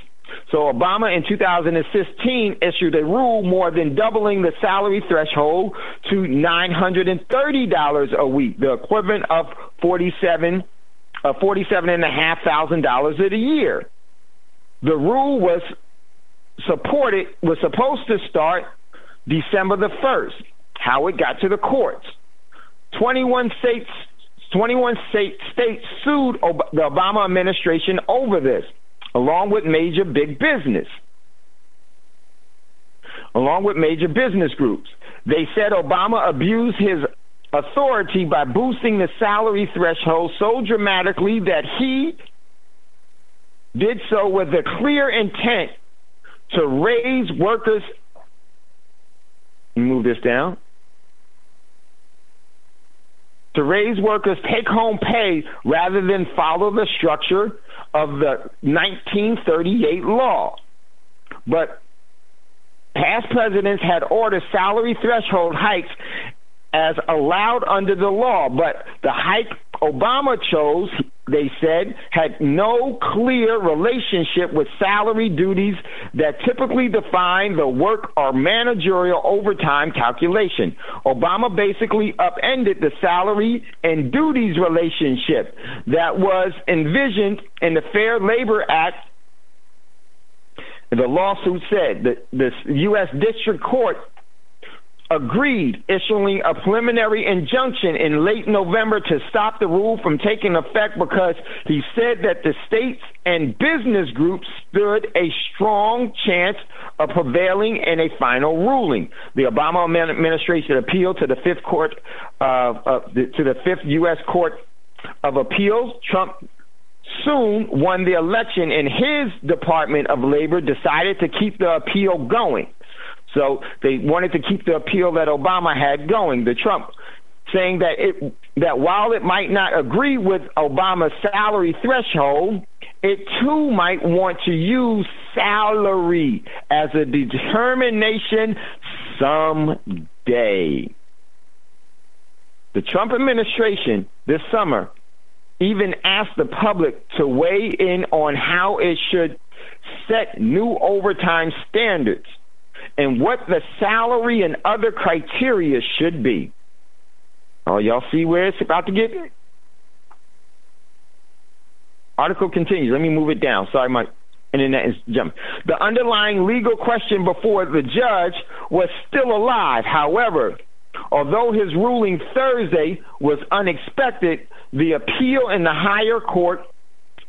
So Obama in 2016 issued a rule more than doubling the salary threshold to $930 a week, the equivalent of 47 uh, $47,500 a year. The rule was supported was supposed to start December the 1st. How it got to the courts. 21 states 21 state, states sued the Obama administration over this, along with major big business. Along with major business groups. They said Obama abused his authority by boosting the salary threshold so dramatically that he did so with a clear intent to raise workers. Move this down. To raise workers' take home pay rather than follow the structure of the 1938 law. But past presidents had ordered salary threshold hikes as allowed under the law, but the hike Obama chose they said, had no clear relationship with salary duties that typically define the work or managerial overtime calculation. Obama basically upended the salary and duties relationship that was envisioned in the Fair Labor Act. The lawsuit said that the U.S. District Court agreed issuing a preliminary injunction in late November to stop the rule from taking effect because he said that the states and business groups stood a strong chance of prevailing in a final ruling. The Obama administration appealed to the Fifth Court uh, uh, to the Fifth U.S. Court of Appeals. Trump soon won the election, and his Department of Labor decided to keep the appeal going. So they wanted to keep the appeal that Obama had going, the Trump, saying that it that while it might not agree with Obama's salary threshold, it too might want to use salary as a determination someday. The Trump administration this summer even asked the public to weigh in on how it should set new overtime standards and what the salary and other criteria should be. Oh, y'all see where it's about to get? Article continues. Let me move it down. Sorry, my internet is jumping. The underlying legal question before the judge was still alive. However, although his ruling Thursday was unexpected, the appeal in the higher court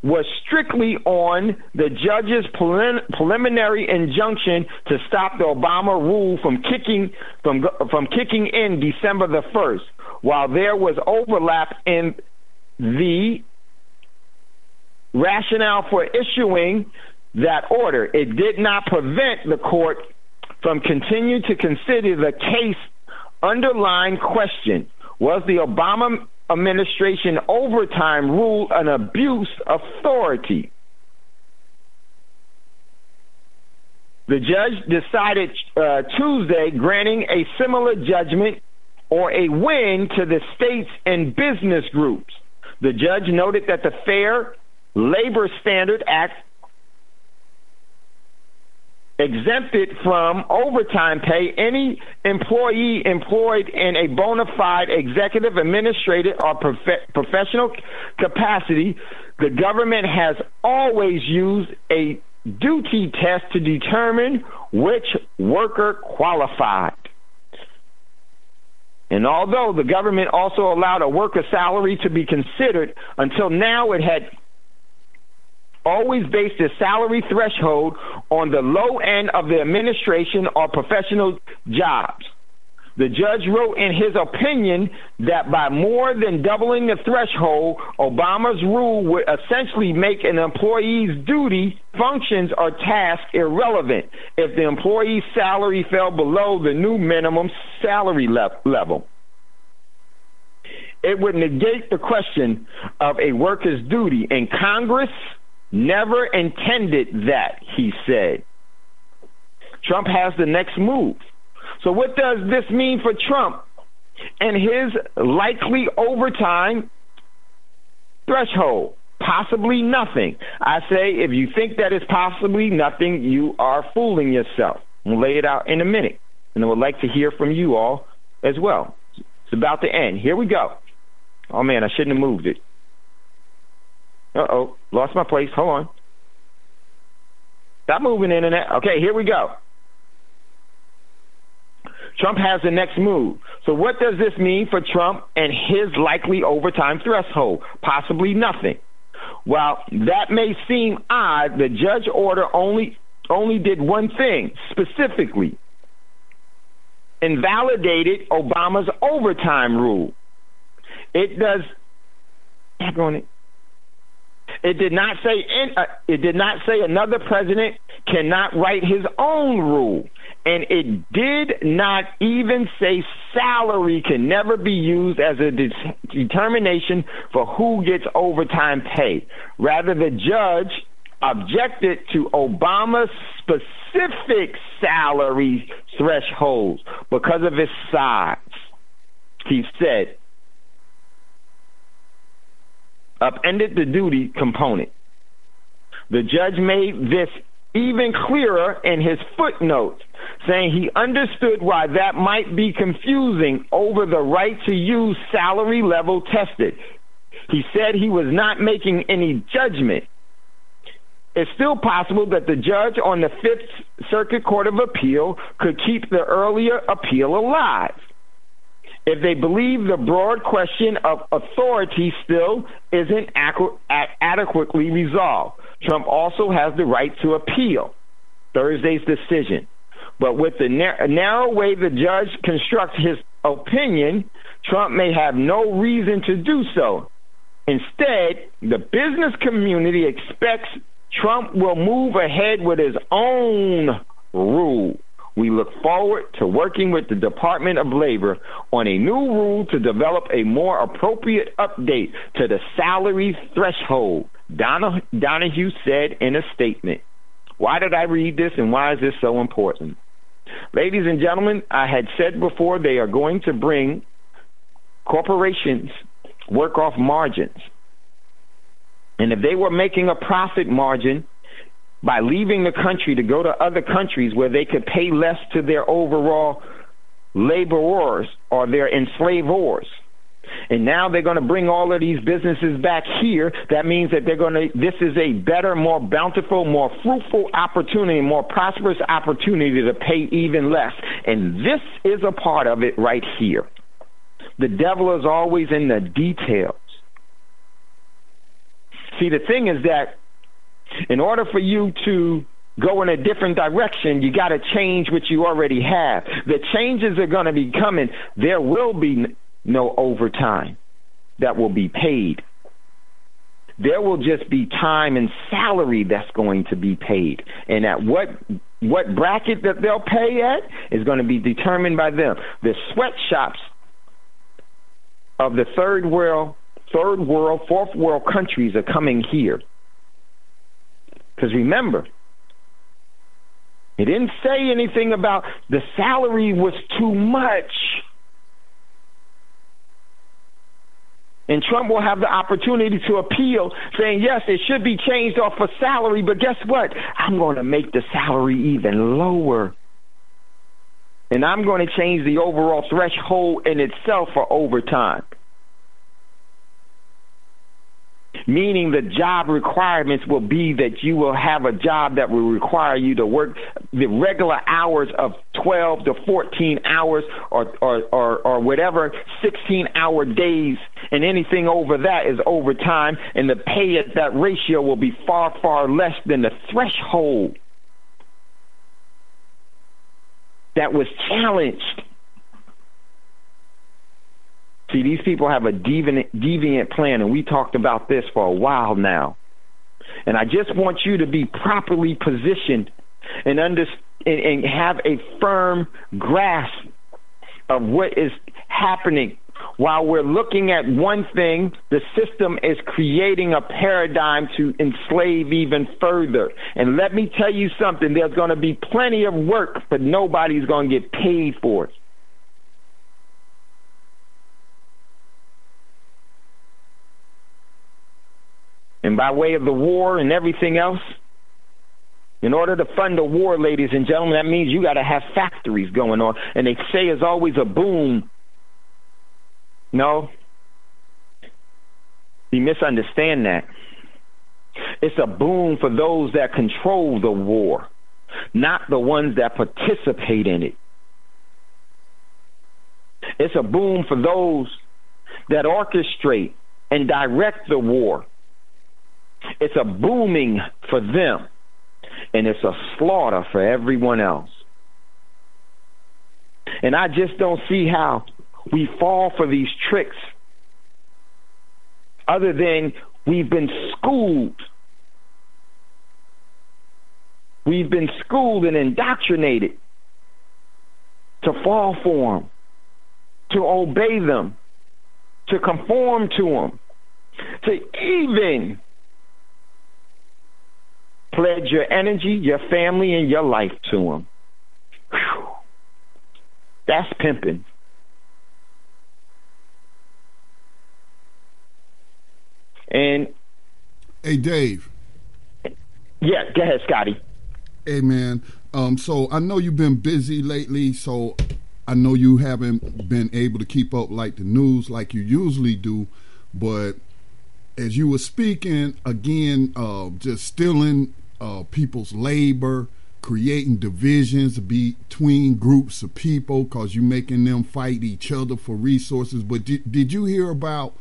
was strictly on the judge's preliminary injunction to stop the Obama rule from kicking from from kicking in December the 1st while there was overlap in the rationale for issuing that order. It did not prevent the court from continuing to consider the case underlying question. Was the Obama administration overtime rule an abuse authority. The judge decided uh, Tuesday granting a similar judgment or a win to the states and business groups. The judge noted that the Fair Labor Standard Act exempted from overtime pay any employee employed in a bona fide executive, administrative, or prof- professional capacity. The government has always used a duty test to determine which worker qualified. And although the government also allowed a worker's salary to be considered, until now it had always based their salary threshold on the low end of the administration or professional jobs. The judge wrote in his opinion that by more than doubling the threshold, Obama's rule would essentially make an employee's duty, functions, or task irrelevant if the employee's salary fell below the new minimum salary level. It would negate the question of a worker's duty, and Congress Never intended that, he said. Trump has the next move. So, what does this mean for Trump and his likely overtime threshold? Possibly nothing. I say, if you think that is possibly nothing, you are fooling yourself. We'll lay it out in a minute. And I would like to hear from you all as well. It's about to end. Here we go. Oh, man, I shouldn't have moved it. Uh oh, lost my place. Hold on. Stop moving, internet. Okay, here we go. Trump has the next move. So, what does this mean for Trump and his likely overtime threshold? Possibly nothing. While that may seem odd, the judge order only only did one thing specifically invalidated Obama's overtime rule. It does. It did not say in, uh, it did not say another president cannot write his own rule. And it did not even say salary can never be used as a de- determination for who gets overtime pay. Rather, the judge objected to Obama's specific salary thresholds because of his size. He said, upended the duty component. The judge made this even clearer in his footnotes, saying he understood why that might be confusing over the right to use salary level tested. He said he was not making any judgment. It's still possible that the judge on the Fifth Circuit Court of Appeal could keep the earlier appeal alive. If they believe the broad question of authority still isn't adequately resolved, Trump also has the right to appeal Thursday's decision. But with the narrow way the judge constructs his opinion, Trump may have no reason to do so. Instead, the business community expects Trump will move ahead with his own rule. We look forward to working with the Department of Labor on a new rule to develop a more appropriate update to the salary threshold, Donna, Donohue said in a statement. Why did I read this and why is this so important? Ladies and gentlemen, I had said before they are going to bring corporations work off margins. And if they were making a profit margin by leaving the country to go to other countries where they could pay less to their overall laborers or their enslavers, and now they're going to bring all of these businesses back here. That means that they're going to, this is a better, more bountiful, more fruitful opportunity, more prosperous opportunity to pay even less. And this is a part of it right here. The devil is always in the details. See, the thing is that in order for you to go in a different direction, you got to change what you already have. The changes are going to be coming. There will be no overtime that will be paid. There will just be time and salary that's going to be paid. And at what what bracket that they'll pay at is going to be determined by them. The sweatshops of the third world, third world, fourth world countries are coming here. Because remember, he didn't say anything about the salary was too much. And Trump will have the opportunity to appeal, saying, yes, it should be changed off of salary, but guess what? I'm going to make the salary even lower. And I'm going to change the overall threshold in itself for overtime. Meaning the job requirements will be that you will have a job that will require you to work the regular hours of 12 to 14 hours or, or, or, or whatever 16 hour days. And anything over that is overtime and the pay at that ratio will be far, far less than the threshold that was challenged See, these people have a deviant, deviant plan, and we talked about this for a while now. And I just want you to be properly positioned and, under, and, and have a firm grasp of what is happening. While we're looking at one thing, the system is creating a paradigm to enslave even further. And let me tell you something there's going to be plenty of work, but nobody's going to get paid for it. And by way of the war and everything else, in order to fund the war, ladies and gentlemen, that means you got to have factories going on. And they say it's always a boom. No. You misunderstand that. It's a boom for those that control the war, not the ones that participate in it. It's a boom for those that orchestrate and direct the war it's a booming for them, and it's a slaughter for everyone else. And I just don't see how we fall for these tricks other than we've been schooled. We've been schooled and indoctrinated to fall for them, to obey them, to conform to them, to even pledge your energy, your family, and your life to Him. Whew. That's pimping. And Hey, Dave. yeah, go ahead, Scotty. Hey, man. Um, so I know you've been busy lately, so I know you haven't been able to keep up like the news like you usually do, but as you were speaking again, uh, just stealing uh, people's labor, creating divisions between groups of people because you're making them fight each other for resources. But did, did you hear about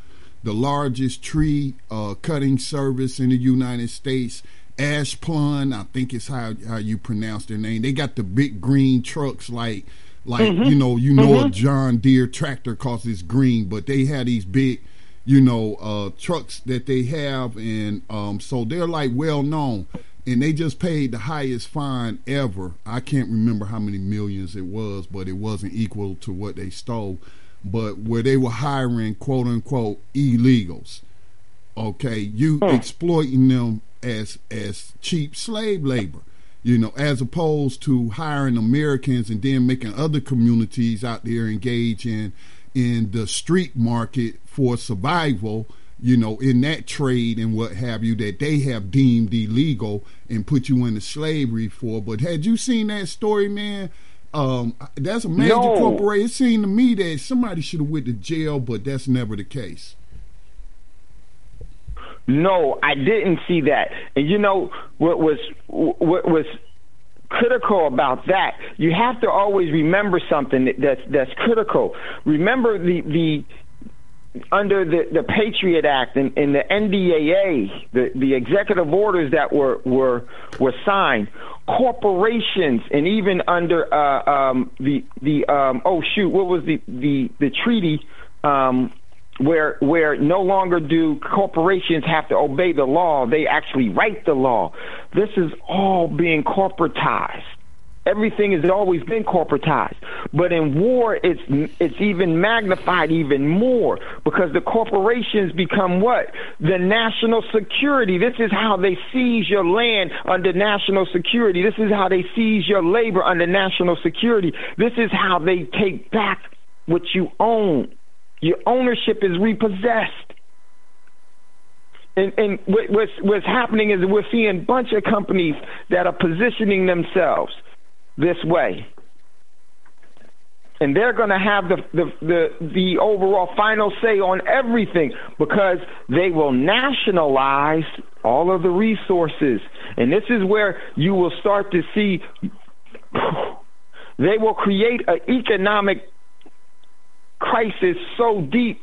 the largest tree uh, cutting service in the United States? Ashplund, I think is how how you pronounce their name. They got the big green trucks like like Mm-hmm. you know you know a John Deere tractor cause it's green, but they had these big you know uh trucks that they have and um so they're like well known and they just paid the highest fine ever. I can't remember how many millions it was, but it wasn't equal to what they stole. But where they were hiring quote unquote illegals okay you hmm. exploiting them as as cheap slave labor you know as opposed to hiring americans and then making other communities out there engage in in the street market for survival you know in that trade and what have you that they have deemed illegal and put you into slavery for but had you seen that story man um that's a major No. corporation it seemed to me that somebody should have went to jail but that's never the case No, I didn't see that. And you know what was what was critical about that? You have to always remember something that- that's that's critical. Remember the the under the, the Patriot Act and, and the NDAA, the, the executive orders that were were were signed, corporations and even under uh, um, the the um, oh shoot, what was the the the treaty um, where where no longer do corporations have to obey the law; they actually write the law. This is all being corporatized. Everything has always been corporatized, but in war, it's it's even magnified even more because the corporations become what the national security. This is how they seize your land under national security. This is how they seize your labor under national security. This is how they take back what you own. Your ownership is repossessed. And, and what's, what's happening is we're seeing a bunch of companies that are positioning themselves this way. And they're going to have the, the, the, the overall final say on everything because they will nationalize all of the resources. And this is where you will start to see they will create an economic crisis so deep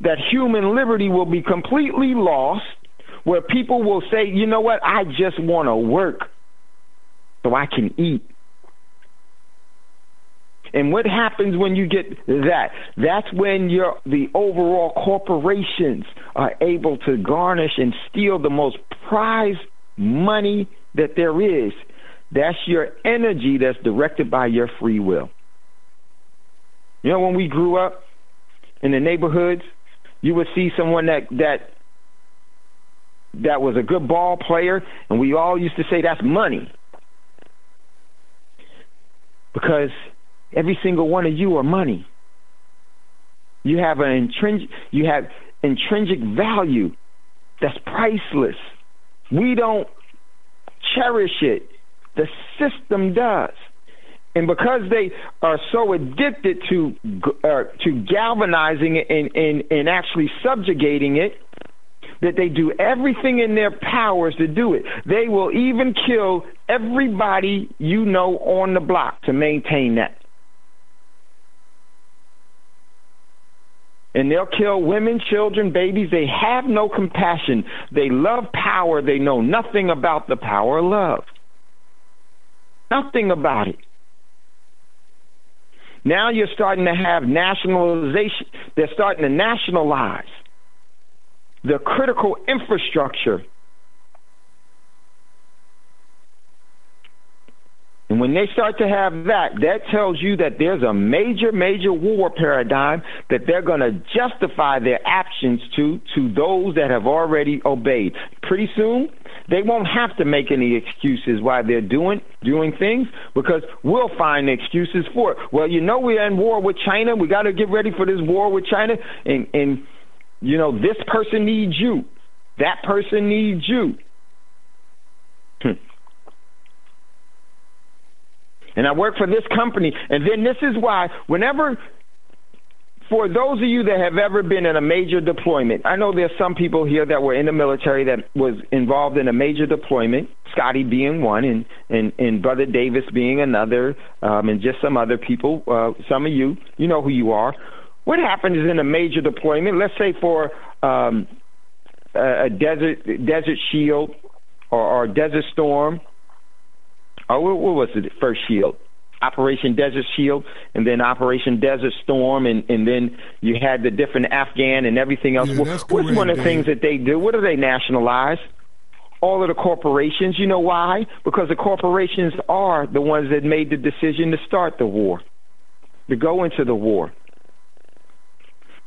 that human liberty will be completely lost, where people will say, you know what, I just want to work so I can eat. And what happens when you get that? That's when your the overall corporations are able to garnish and steal the most prized money that there is. That's your energy that's directed by your free will. You know, when we grew up in the neighborhoods, you would see someone that that that was a good ball player, and we all used to say that's money because every single one of you are money. You have an intrinsic you have intrinsic value that's priceless. We don't cherish it. The system does. And because they are so addicted to uh, to galvanizing it and, and, and actually subjugating it, that they do everything in their powers to do it. They will even kill everybody you know on the block to maintain that. And they'll kill women, children, babies. They have no compassion. They love power. They know nothing about the power of love. Nothing about it. Now you're starting to have nationalization. They're starting to nationalize the critical infrastructure. And when they start to have that, that tells you that there's a major, major war paradigm that they're going to justify their actions to to those that have already obeyed. Pretty soon, they won't have to make any excuses why they're doing doing things because we'll find excuses for it. Well, you know we're in war with China. We got to get ready for this war with China, and and you know this person needs you. That person needs you. Hmm. And I work for this company. And then this is why, whenever, for those of you that have ever been in a major deployment, I know there's some people here that were in the military that was involved in a major deployment, Scotty being one, and, and, and Brother Davis being another, um, and just some other people. Uh, some of you, you know who you are. What happens in a major deployment? Let's say for um, a desert desert shield or, or desert storm or what, what was it? First Shield, Operation Desert Shield, and then Operation Desert Storm, and, and then you had the different Afghan and everything else. Yeah, that's What's correct, one of the things that they do? What do they nationalize? All of the corporations. You know why? Because the corporations are the ones that made the decision to start the war, to go into the war.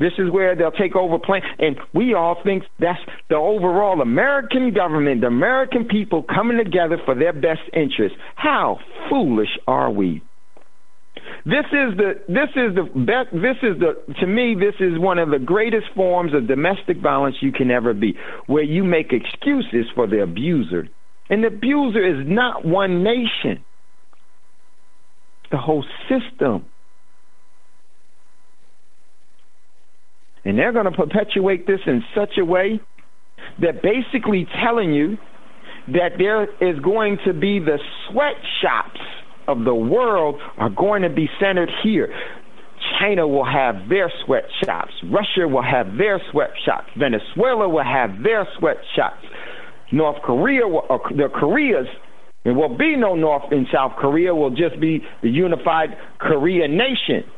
This is where they'll take over plan and we all think that's the overall American government, the American people coming together for their best interest. How foolish are we? This is the this is the best this is the to me this is one of the greatest forms of domestic violence you can ever be where you make excuses for the abuser. And the abuser is not one nation. The whole system. And they're going to perpetuate this in such a way that basically telling you that there is going to be the sweatshops of the world are going to be centered here. China will have their sweatshops. Russia will have their sweatshops. Venezuela will have their sweatshops. North Korea, will, or the Koreas, there will be no North and South Korea. Will just be the unified Korean nation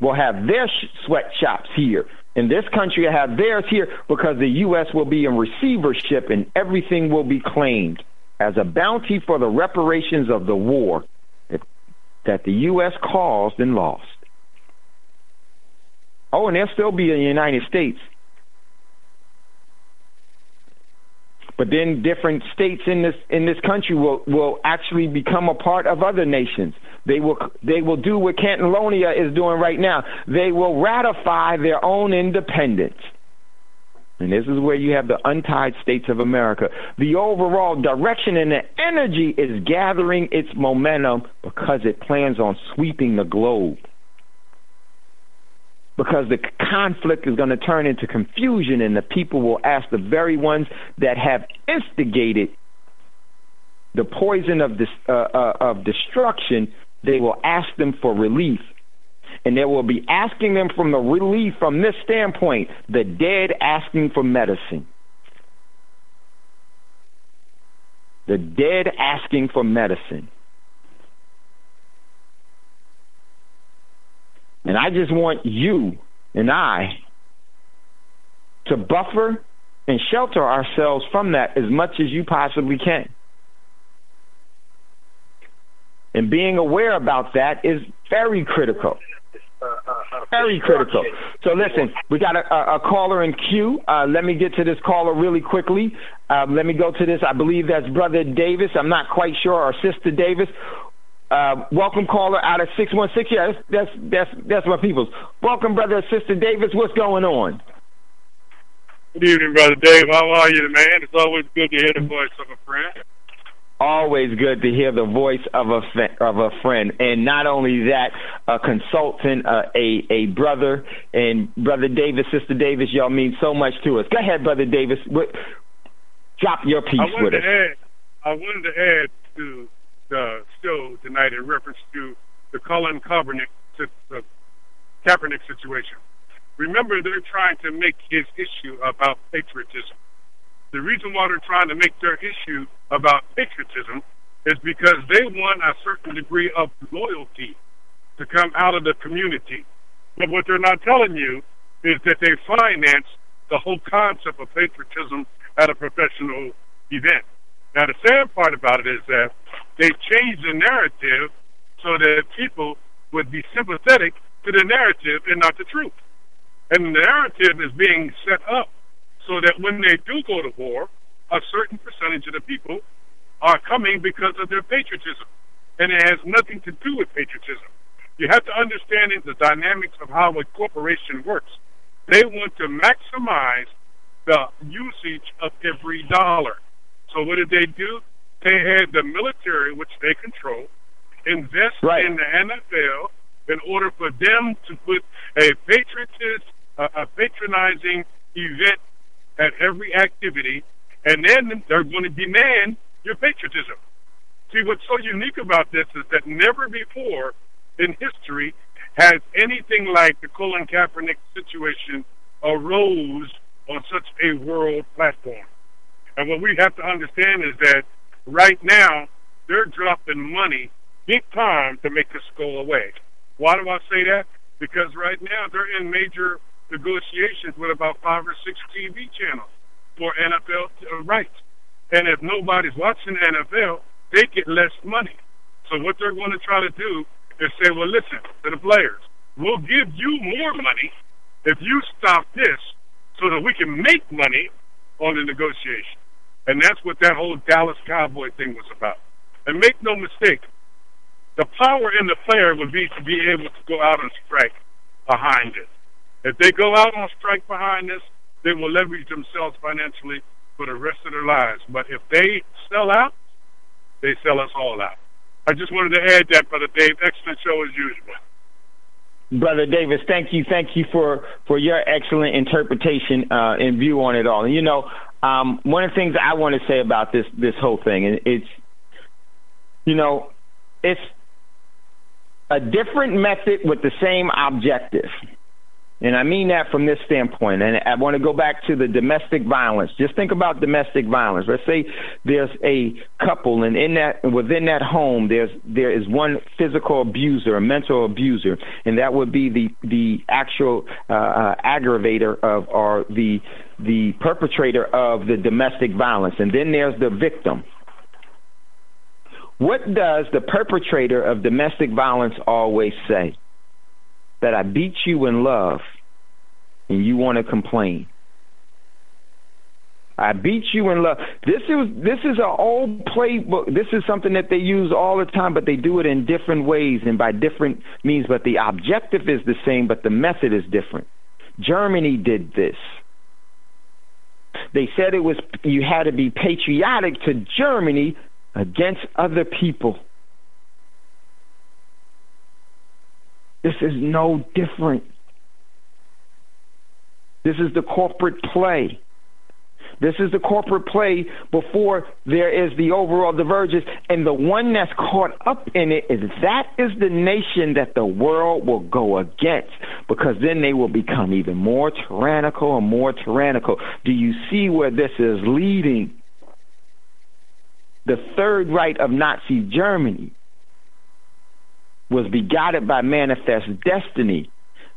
will have their sh- sweatshops here. And this country will have theirs here because the U.S. will be in receivership and everything will be claimed as a bounty for the reparations of the war that, that the U.S. caused and lost. Oh, and there'll still be a United States. But then different states in this in this country will will actually become a part of other nations. They will they will do what Catalonia is doing right now. They will ratify their own independence. And this is where you have the untied states of America. The overall direction and the energy is gathering its momentum because it plans on sweeping the globe. Because the conflict is going to turn into confusion, and the people will ask the very ones that have instigated the poison of, dis, uh, uh, of destruction, they will ask them for relief. And they will be asking them from the relief from this standpoint the dead asking for medicine. The dead asking for medicine and i just want you and i to buffer and shelter ourselves from that as much as you possibly can and being aware about that is very critical very critical. So listen, we got a, a, caller in queue. Uh, let me get to this caller really quickly. Um, let me go to this. I believe that's Brother Davis. I'm not quite sure, or Sister Davis. Uh, welcome, caller out of six one six. Yeah, that's that's that's, that's my people's. Welcome, Brother and Sister Davis. What's going on? Good evening, Brother Dave. How are you, man? It's always good to hear the voice of a friend. Always good to hear the voice of a of a friend, and not only that, a consultant, uh, a a brother, and brother Davis, sister Davis, y'all mean so much to us. Go ahead, brother Davis. What, drop your piece with us. add. I wanted to add to the show tonight in reference to the Colin Kaepernick, the uh, Kaepernick situation. Remember, they're trying to make his issue about patriotism. The reason why they're trying to make their issue about patriotism is because they want a certain degree of loyalty to come out of the community. But what they're not telling you is that they finance the whole concept of patriotism at a professional event. Now, the sad part about it is that they've changed the narrative so that people would be sympathetic to the narrative and not the truth. And the narrative is being set up so that when they do go to war, a certain percentage of the people are coming because of their patriotism. And it has nothing to do with patriotism. You have to understand the dynamics of how a corporation works. They want to maximize the usage of every dollar. So what did they do? They had the military, which they control, invest Right. in the NFL in order for them to put a patriotist, a, a patronizing event at every activity, and then they're going to demand your patriotism. See, what's so unique about this is that never before in history has anything like the Colin Kaepernick situation arose on such a world platform. And what we have to understand is that right now they're dropping money big time to make this go away. Why do I say that? Because right now they're in major negotiations with about five or six TV channels for NFL uh, rights. And if nobody's watching NFL, they get less money. So what they're going to try to do is say, well, listen to the players. We'll give you more money if you stop this so that we can make money on the negotiation. And that's what that whole Dallas Cowboy thing was about. And make no mistake, the power in the player would be to be able to go out on strike behind it. If they go out on strike behind this, they will leverage themselves financially for the rest of their lives. But if they sell out, they sell us all out. I just wanted to add that, Brother Dave. Excellent show as usual. Brother Davis, thank you, thank you for for your excellent interpretation uh, and view on it all. And you know, um, one of the things I want to say about this this whole thing, and it's, you know, it's a different method with the same objective. And I mean that from this standpoint. And I want to go back to the domestic violence. Just think about domestic violence. Let's say there's a couple, and in that within that home, there's there is one physical abuser, a mental abuser, and that would be the the actual uh, uh, aggravator of or the the perpetrator of the domestic violence. And then there's the victim. What does the perpetrator of domestic violence always say? That I beat you in love and you want to complain. I beat you in love. This is this is an old playbook. This is something that they use all the time, but they do it in different ways and by different means. But the objective is the same, but the method is different. Germany did this. They said it was you had to be patriotic to Germany against other people. This is no different. This is the corporate play. This is the corporate play before there is the overall divergence. And the one that's caught up in it is that is the nation that the world will go against because then they will become even more tyrannical and more tyrannical. Do you see where this is leading? The Third Reich of Nazi Germany was begotten by manifest destiny.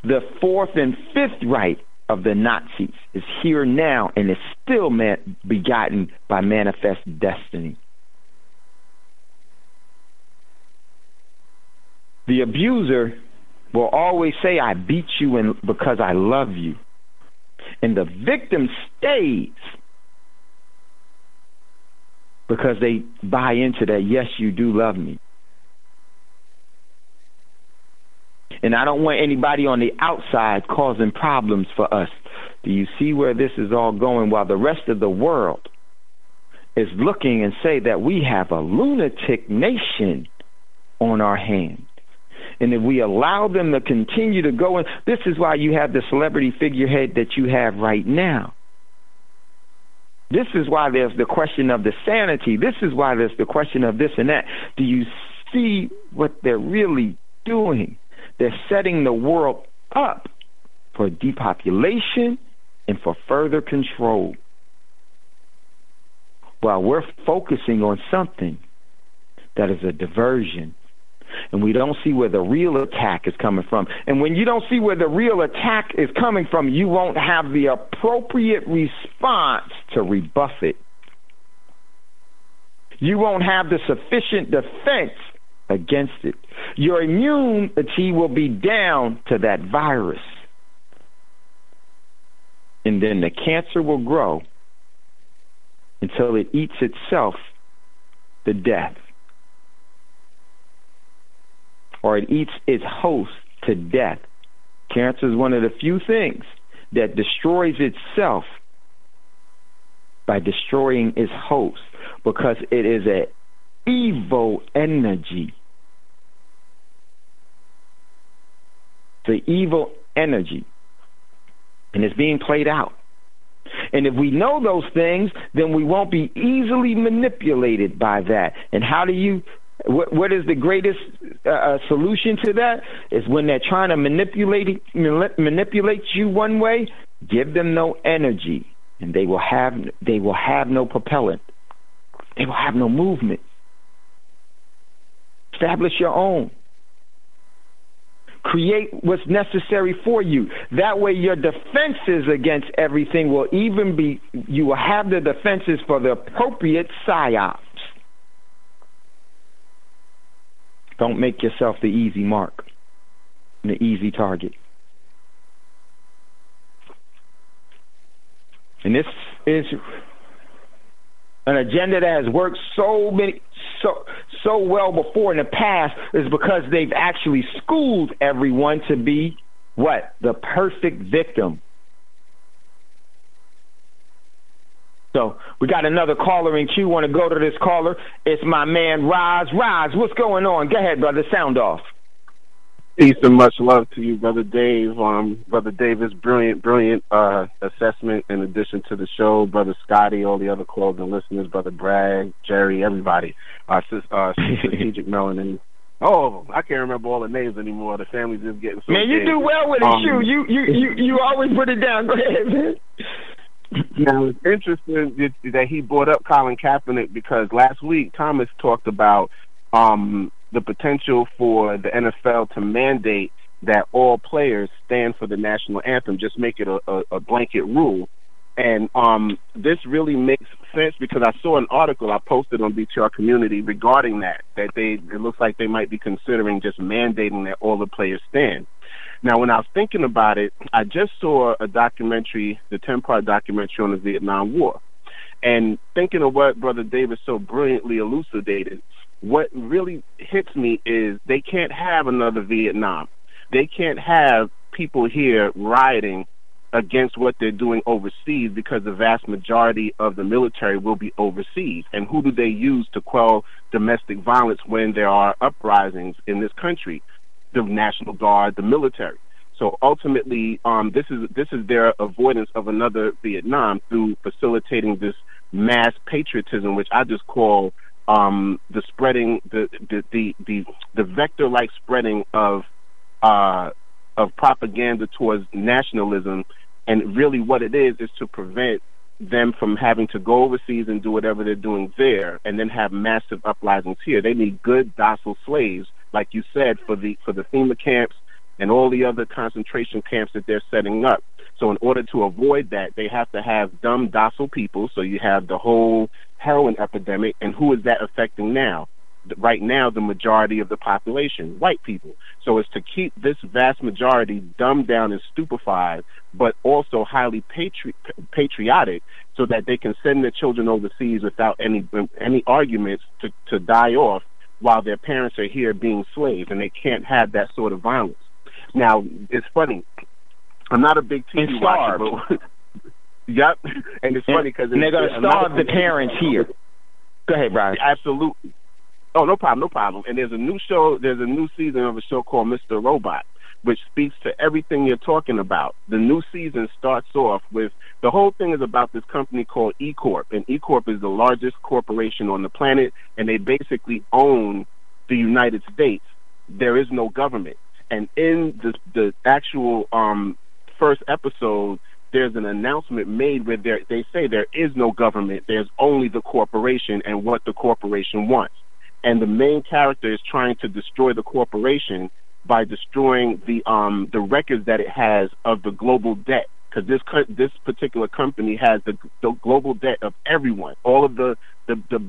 The Fourth and Fifth Reich of the Nazis is here now and is still man- begotten by manifest destiny. The abuser will always say, I beat you in, because I love you. And the victim stays because they buy into that, yes, you do love me. And I don't want anybody on the outside causing problems for us. Do you see where this is all going while the rest of the world is looking and say that we have a lunatic nation on our hands? And if we allow them to continue to go in, this is why you have the celebrity figurehead that you have right now. This is why there's the question of the sanity. This is why there's the question of this and that. Do you see what they're really doing? They're setting the world up for depopulation and for further control. While we're focusing on something that is a diversion. And we don't see where the real attack is coming from. And when you don't see where the real attack is coming from, you won't have the appropriate response to rebuff it. You won't have the sufficient defense against it. Your immunity will be down to that virus. And then the cancer will grow until it eats itself to death. Or it eats its host to death. Cancer is one of the few things that destroys itself by destroying its host because it is an evil energy. The evil energy. And it's being played out. And if we know those things, then we won't be easily manipulated by that. And how do you what, what is the greatest uh, uh solution to that? Is when they're trying to manipulate manipulate you one way, give them no energy, and they will have they will have no propellant. They will have no movement. Establish your own. Create what's necessary for you. That way, your defenses against everything will even be, you will have the defenses for the appropriate psyops. Don't make yourself the easy mark, the easy target. And this is an agenda that has worked so many so so well before in the past is because they've actually schooled everyone to be what the perfect victim. So we got another caller in queue. Want to go to this caller? It's my man Roz. Roz, what's going on? Go ahead, brother. Sound off. Peace and much love to you, brother Dave. Um, brother Davis, brilliant, brilliant uh, assessment. In addition to the show, brother Scotty, all the other and listeners, brother Bragg, Jerry, everybody, uh, uh, strategic Melon, and oh, I can't remember all the names anymore. The family's just getting so. Man, you big. do well with it. Um, Shoot, you you you you always put it down. Go ahead, man. Now it's interesting that he brought up Colin Kaepernick because last week Thomas talked about um, the potential for the NFL to mandate that all players stand for the national anthem, just make it a, a, a blanket rule. And um, this really makes sense because I saw an article I posted on BTR Community regarding that. That they it looks like they might be considering just mandating that all the players stand. Now, when I was thinking about it, I just saw a documentary, the ten part documentary on the Vietnam War, and thinking of what Brother Davis so brilliantly elucidated, what really hits me is they can't have another Vietnam. They can't have people here rioting against what they're doing overseas because the vast majority of the military will be overseas. And who do they use to quell domestic violence when there are uprisings in this country? The National Guard, the military. So ultimately, um, this is this is their avoidance of another Vietnam through facilitating this mass patriotism, which I just call um, the spreading, the the the the, the vector like spreading of uh, of propaganda towards nationalism, and really what it is is to prevent them from having to go overseas and do whatever they're doing there, and then have massive uprisings here. They need good docile slaves, like you said, for the for the FEMA camps and all the other concentration camps that they're setting up. So in order to avoid that, they have to have dumb, docile people. So you have the whole heroin epidemic, and who is that affecting now? Right now, the majority of the population, white people. So it's to keep this vast majority dumbed down and stupefied, but also highly patri- patriotic, so that they can send their children overseas without any any arguments to to die off, while their parents are here being slaves, and they can't have that sort of violence. Now, it's funny. I'm not a big TV watcher, but yep, and it's funny because they're going to starve the parents here. Go ahead, Brian. Absolutely. Oh, no problem, no problem. And there's a new show. There's a new season of a show called Mr. Robot, which speaks to everything you're talking about. The new season starts off with the whole thing is about this company called E Corp, and E Corp is the largest corporation on the planet, and they basically own the United States. There is no government, and in the the actual um, first episode, there's an announcement made where they say there is no government, there's only the corporation and what the corporation wants. And the main character is trying to destroy the corporation by destroying the um, the records that it has of the global debt. Because this this particular company has the, the global debt of everyone, all of the, the the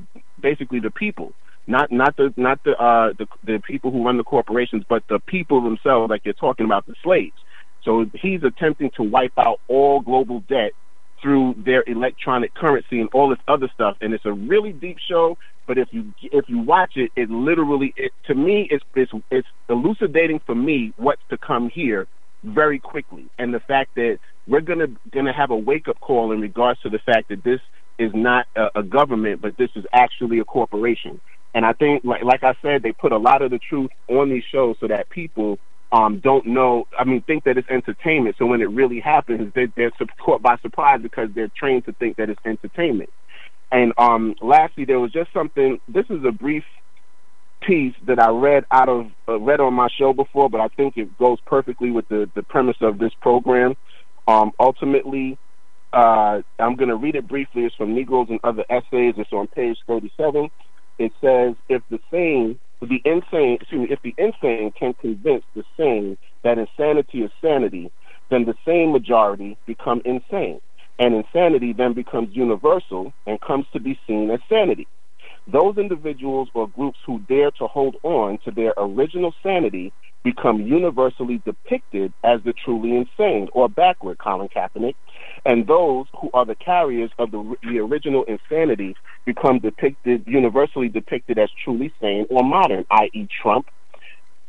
basically the people not not the not the uh the the people who run the corporations, but the people themselves, like you're talking about the slaves. So he's attempting to wipe out all global debt through their electronic currency and all this other stuff. And it's a really deep show. But if you if you watch it, it literally it, to me it's it's it's elucidating for me what's to come here very quickly. And the fact that we're gonna gonna have a wake up call in regards to the fact that this is not a, a government, but this is actually a corporation. And I think, like, like I said, they put a lot of the truth on these shows so that people um, don't know. I mean, think that it's entertainment. So when it really happens, they, they're caught by surprise because they're trained to think that it's entertainment. And um, lastly, there was just something. This is a brief piece that I read out of uh, read on my show before, but I think it goes perfectly with the the premise of this program. Um, ultimately, uh, I'm going to read it briefly. It's from Negroes and Other Essays. It's on page 37. It says, if the sane, the insane, excuse me, if the insane can convince the sane that insanity is sanity, then the sane majority become insane. And insanity then becomes universal and comes to be seen as sanity. Those individuals or groups who dare to hold on to their original sanity become universally depicted as the truly insane or backward, Colin Kaepernick, and those who are the carriers of the, the original insanity become depicted, universally depicted as truly sane or modern, i.e., Trump.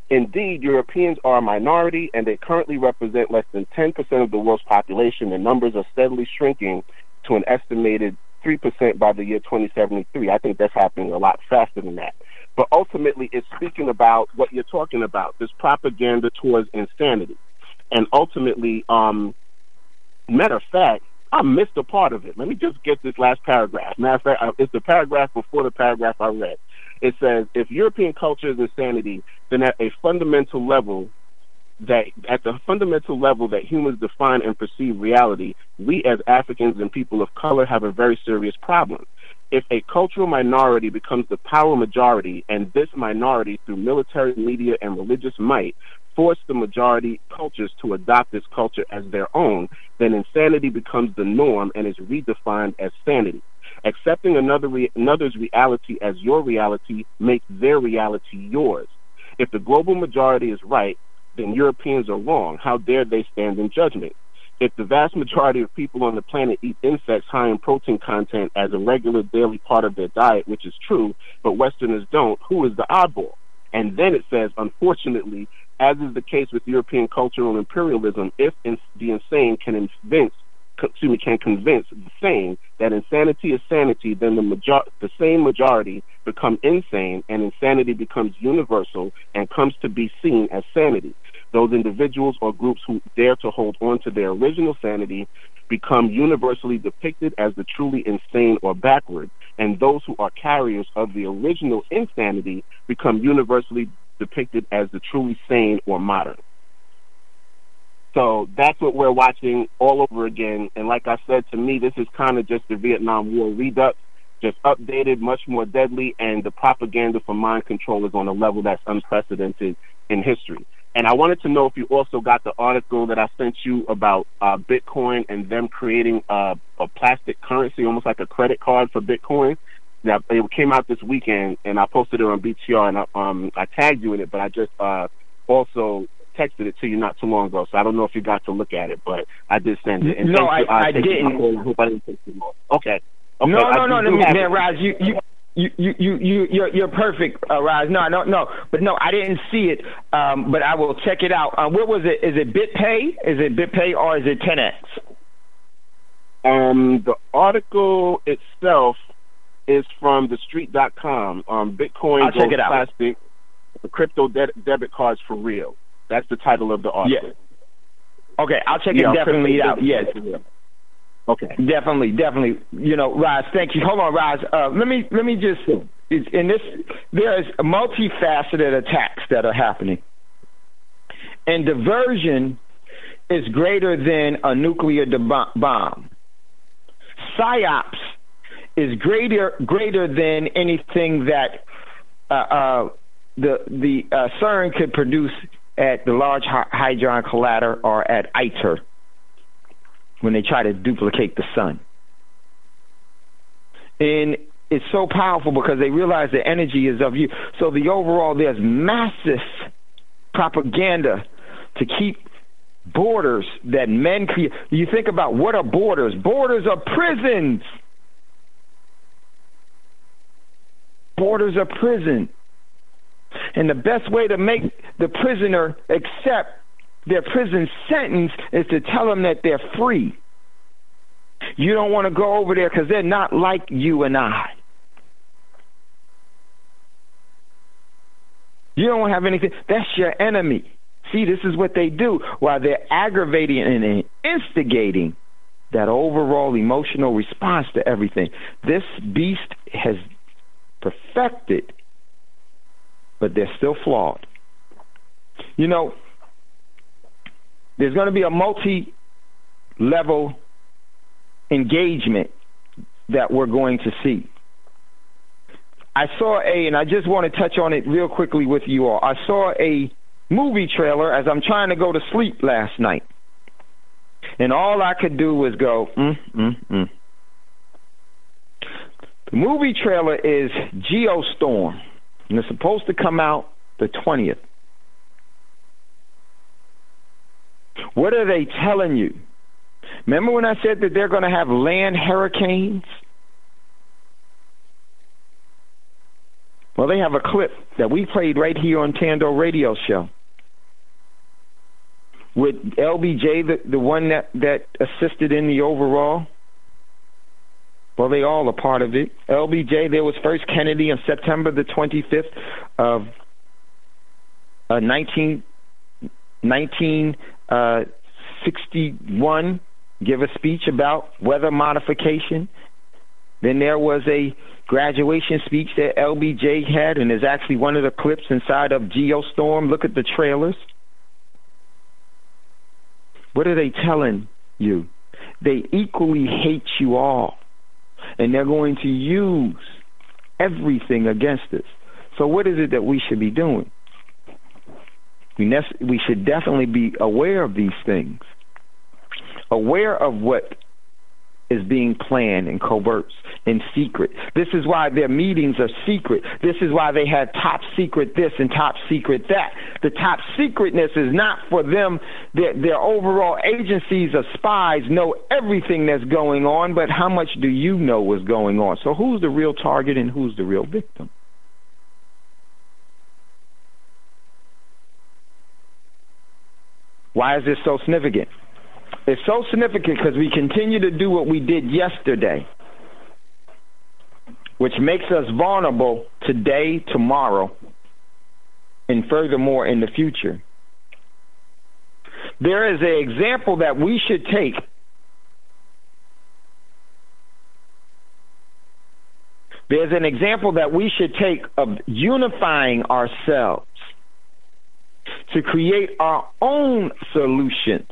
Indeed, Europeans are a minority and they currently represent less than 10% of the world's population, and numbers are steadily shrinking to an estimated 3% by the year 2073. I think that's happening a lot faster than that. But ultimately, it's speaking about what you're talking about this propaganda towards insanity. And ultimately, um, matter of fact, I missed a part of it. Let me just get this last paragraph. Matter of fact, it's the paragraph before the paragraph I read. It says, if European culture is insanity, then at a fundamental level, that at the fundamental level that humans define and perceive reality, we as Africans and people of color have a very serious problem if a cultural minority becomes the power majority, and this minority, through military, media, and religious might, force the majority cultures to adopt this culture as their own, then insanity becomes the norm and is redefined as sanity. Accepting another re- another's reality as your reality makes their reality yours. If the global majority is right, then Europeans are wrong. How dare they stand in judgment? if the vast majority of people on the planet eat insects high in protein content as a regular daily part of their diet, which is true, but Westerners don't, who is the oddball? And then it says, unfortunately, as is the case with European cultural imperialism, if the insane can convince, excuse me, can convince the sane that insanity is sanity, then the major- the same majority become insane, and insanity becomes universal and comes to be seen as sanity. Those individuals or groups who dare to hold on to their original sanity become universally depicted as the truly insane or backward, and those who are carriers of the original insanity become universally depicted as the truly sane or modern. So that's what we're watching all over again. And like I said, to me, this is kind of just the Vietnam War redux, just updated, much more deadly, and the propaganda for mind control is on a level that's unprecedented in history. And I wanted to know if you also got the article that I sent you about uh, Bitcoin and them creating uh, a plastic currency, almost like a credit card for Bitcoin. Now, it came out this weekend, and I posted it on BTR, and I, um, I tagged you in it, but I just uh, also texted it to you not too long ago, so I don't know if you got to look at it, but I did send it. And no, I, I, I didn't. Okay. okay. No, no, no, no, man, Raj, you, you you you you you you're, you're perfect, uh, Raz. No, no, no, but no, I didn't see it. Um, but I will check it out. Uh, what was it? Is it BitPay? Is it BitPay or is it 10x? Um, the article itself is from TheStreet.com. Um, Bitcoin I'll goes check it out. plastic. The crypto de- debit cards for real. That's the title of the article. Yeah. Okay, I'll check yeah, it definitely out. Yes. Okay. Definitely, definitely. You know, Roz, thank you. Hold on, Roz. Uh, let me let me just in this there's multifaceted attacks that are happening, and diversion is greater than a nuclear bomb. Psyops is greater greater than anything that uh, uh, the the uh, CERN could produce at the Large Hadron Collider or at ITER when they try to duplicate the sun. And it's so powerful because they realize the energy is of you. So the overall, there's massive propaganda to keep borders that men create. You think about what are borders? Borders are prisons. Borders are prison. And the best way to make the prisoner accept their prison sentence is to tell them that they're free. You don't want to go over there because they're not like you and I. You don't have anything. That's your enemy. See, this is what they do while they're aggravating and instigating that overall emotional response to everything. This beast has perfected, but they're still flawed. You know, there's going to be a multi level engagement that we're going to see. I saw a, and I just want to touch on it real quickly with you all. I saw a movie trailer as I'm trying to go to sleep last night. And all I could do was go, mm, mm, mm. The movie trailer is Geostorm, and it's supposed to come out the 20th. What are they telling you? Remember when I said that they're going to have land hurricanes? Well, they have a clip that we played right here on Thando Radio Show with LBJ, the, the one that, that assisted in the overall. Well, they all are part of it. LBJ, there was first Kennedy on September the 25th of uh, 19, 1961, uh, give a speech about weather modification. Then there was a graduation speech that LBJ had, and there's actually one of the clips inside of Geostorm. Look at the trailers. What are they telling you? They equally hate you all, and they're going to use everything against us. So, what is it that we should be doing? We, ne- we should definitely be aware of these things, aware of what is being planned in coverts in secret. This is why their meetings are secret. This is why they had top secret this and top secret that. The top secretness is not for them. Their, their overall agencies of spies know everything that's going on, but how much do you know what's going on? So who's the real target and who's the real victim? Why is this so significant? It's so significant because we continue to do what we did yesterday, which makes us vulnerable today, tomorrow, and furthermore in the future. There is an example that we should take. There's an example that we should take of unifying ourselves to create our own solutions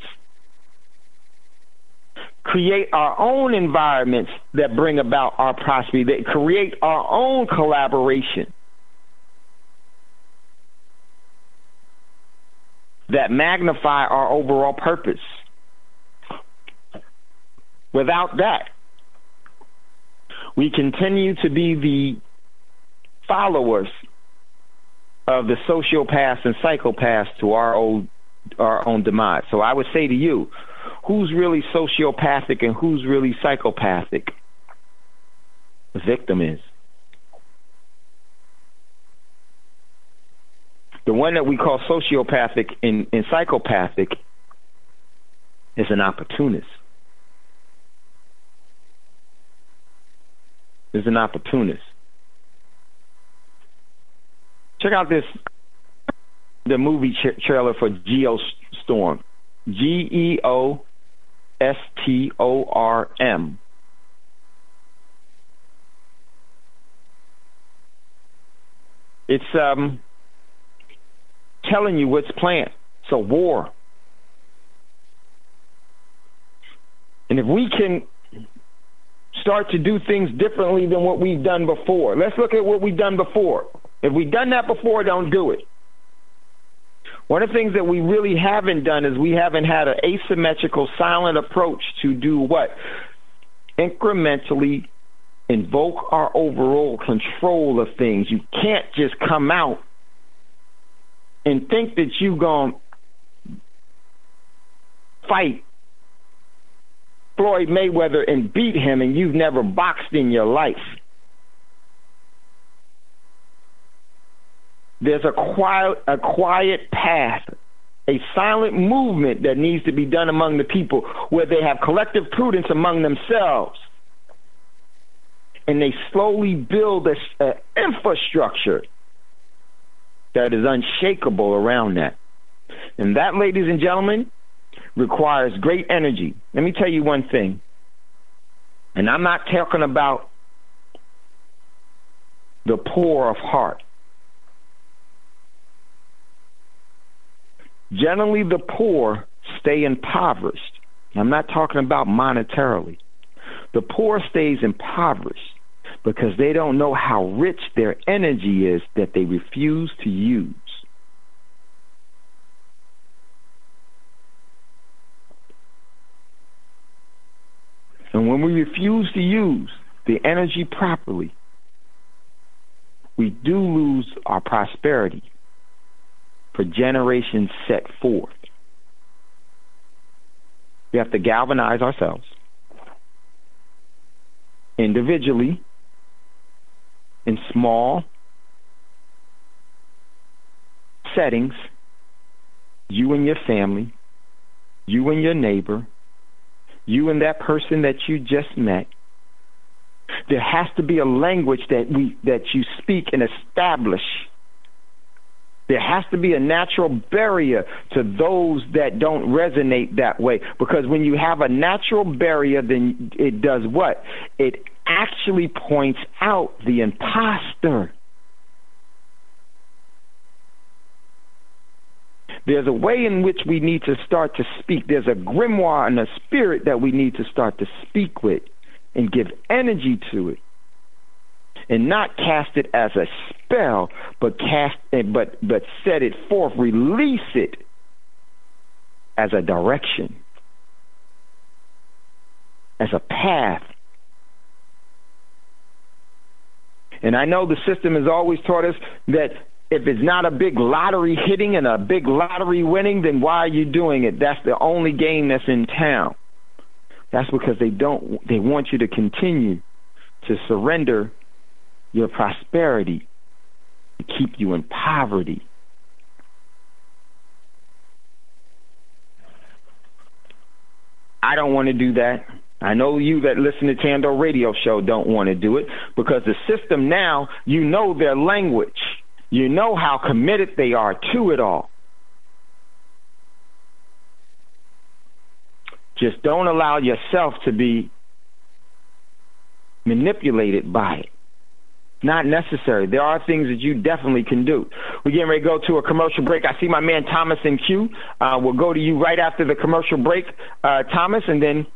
create our own environments that bring about our prosperity, that create our own collaboration that magnify our overall purpose. Without that, we continue to be the followers of the sociopaths and psychopaths to our own our own demise. So I would say to you, who's really sociopathic and who's really psychopathic? The victim is. The one that we call sociopathic and, and psychopathic is an opportunist. Is an opportunist. Check out this the movie tra- trailer for Geostorm. G E O S T O R M. It's um, telling you what's planned. It's a war. And if we can start to do things differently than what we've done before, let's look at what we've done before. If we've done that before, don't do it. One of the things that we really haven't done is we haven't had an asymmetrical, silent approach to do what? Incrementally invoke our overall control of things. You can't just come out and think that you're going to fight Floyd Mayweather and beat him and you've never boxed in your life. There's a quiet, a quiet path a silent movement that needs to be done among the people where they have collective prudence among themselves. And they slowly build an infrastructure that is unshakable around that. And that, ladies and gentlemen, requires great energy. Let me tell you one thing. And I'm not talking about the poor of heart. Generally, the poor stay impoverished. I'm not talking about monetarily. The poor stays impoverished because they don't know how rich their energy is that they refuse to use. And when we refuse to use the energy properly, we do lose our prosperity for generations set forth. We have to galvanize ourselves individually in small settings, you and your family, you and your neighbor, you and that person that you just met. There has to be a language that we that you speak and establish. There has to be a natural barrier to those that don't resonate that way. Because when you have a natural barrier, then it does what? It actually points out the imposter. There's a way in which we need to start to speak. There's a grimoire and a spirit that we need to start to speak with and give energy to it. And not cast it as a spell, but cast eh, but but set it forth, release it as a direction, as a path And I know the system has always taught us that if it's not a big lottery hitting and a big lottery winning, then why are you doing it? That's the only game that's in town. That's because they don't they want you to continue to surrender your prosperity to keep you in poverty. I don't want to do that. I know you that listen to Thando radio show don't want to do it because the system now, you know their language. You know how committed they are to it all. Just don't allow yourself to be manipulated by it. Not necessary. There are things that you definitely can do. We're getting ready to go to a commercial break. I see my man Thomas in queue. Uh, we'll go to you right after the commercial break, uh, Thomas, and then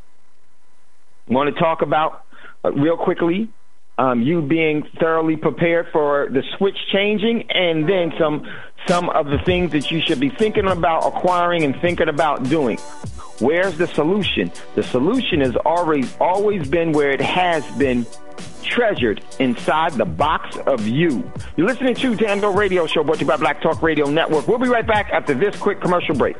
want to talk about uh, real quickly um, you being thoroughly prepared for the switch changing, and then some some of the things that you should be thinking about acquiring and thinking about doing. Where's the solution? The solution has always always been where it has been treasured inside the box of you. You're listening to Thando Radio Show brought to you by Black Talk Radio Network. We'll be right back after this quick commercial break.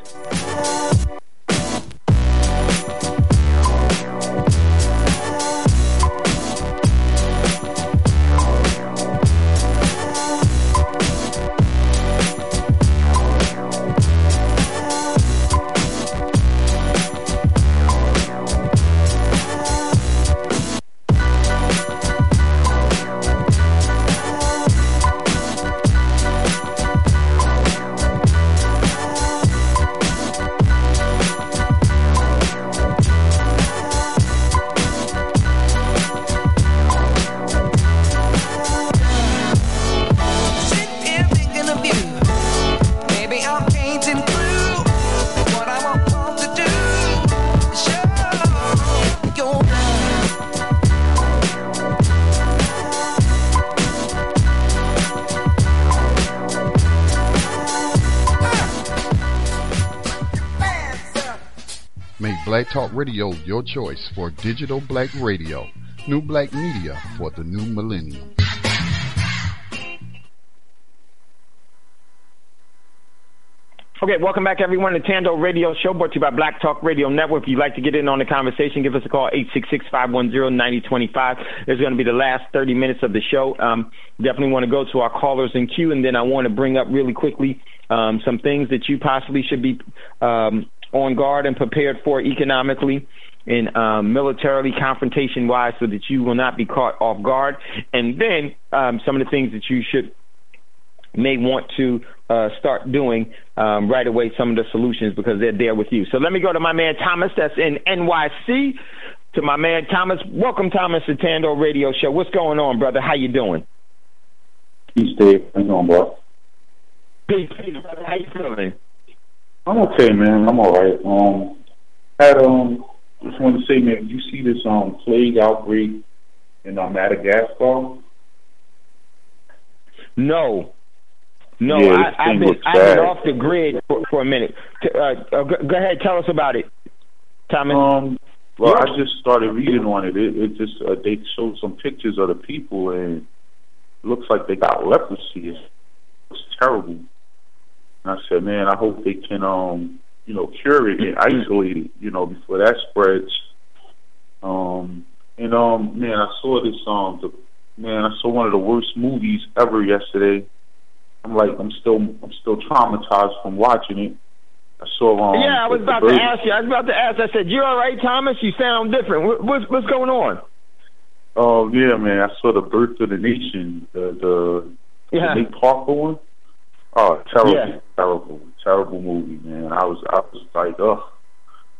Radio your choice for digital black radio. New black media for the new millennium. Okay, welcome back everyone to Thando Radio Show brought to you by Black Talk Radio Network. If you'd like to get in on the conversation, give us a call, 866-510-9025. It's going to be the last 30 minutes of the show. Um, definitely want to go to our callers in queue, and then I want to bring up really quickly um, some things that you possibly should be um, on guard and prepared for economically and um, militarily, confrontation wise, so that you will not be caught off guard. And then um, some of the things that you should may want to uh, start doing um, right away some of the solutions because they're there with you. So let me go to my man Thomas, that's in NYC. To my man Thomas, welcome Thomas to Thando Radio Show. What's going on, brother? How you doing? Peace, Dave. How you doing, boy? Peace, brother. How you feeling? I'm okay, man. I'm all right. Um, had um, just wanted to say, man, you see this um plague outbreak in uh, Madagascar? No, no. Yeah, I, I've been I've been off the grid for, for a minute. Uh, uh, go, go ahead, tell us about it, Thomas. Um, well, I just started reading on it. It, it just uh, they showed some pictures of the people, and it looks like they got leprosy. It's, it's terrible. And I said, man, I hope they can, um, you know, cure it and isolate it, you know, before that spreads. Um, and um, man, I saw this um, the, man, I saw one of the worst movies ever yesterday. I'm like, I'm still, I'm still traumatized from watching it. I saw um, yeah, I was about to ask you. I was about to ask. I said, "You all right, Thomas? You sound different. What, what's what's going on?" Oh yeah, man! I saw the Birth of the Nation, the the, Yeah. the Nate Parker one. Oh, terrible, Yeah. terrible, terrible movie, man. I was, I was like, ugh.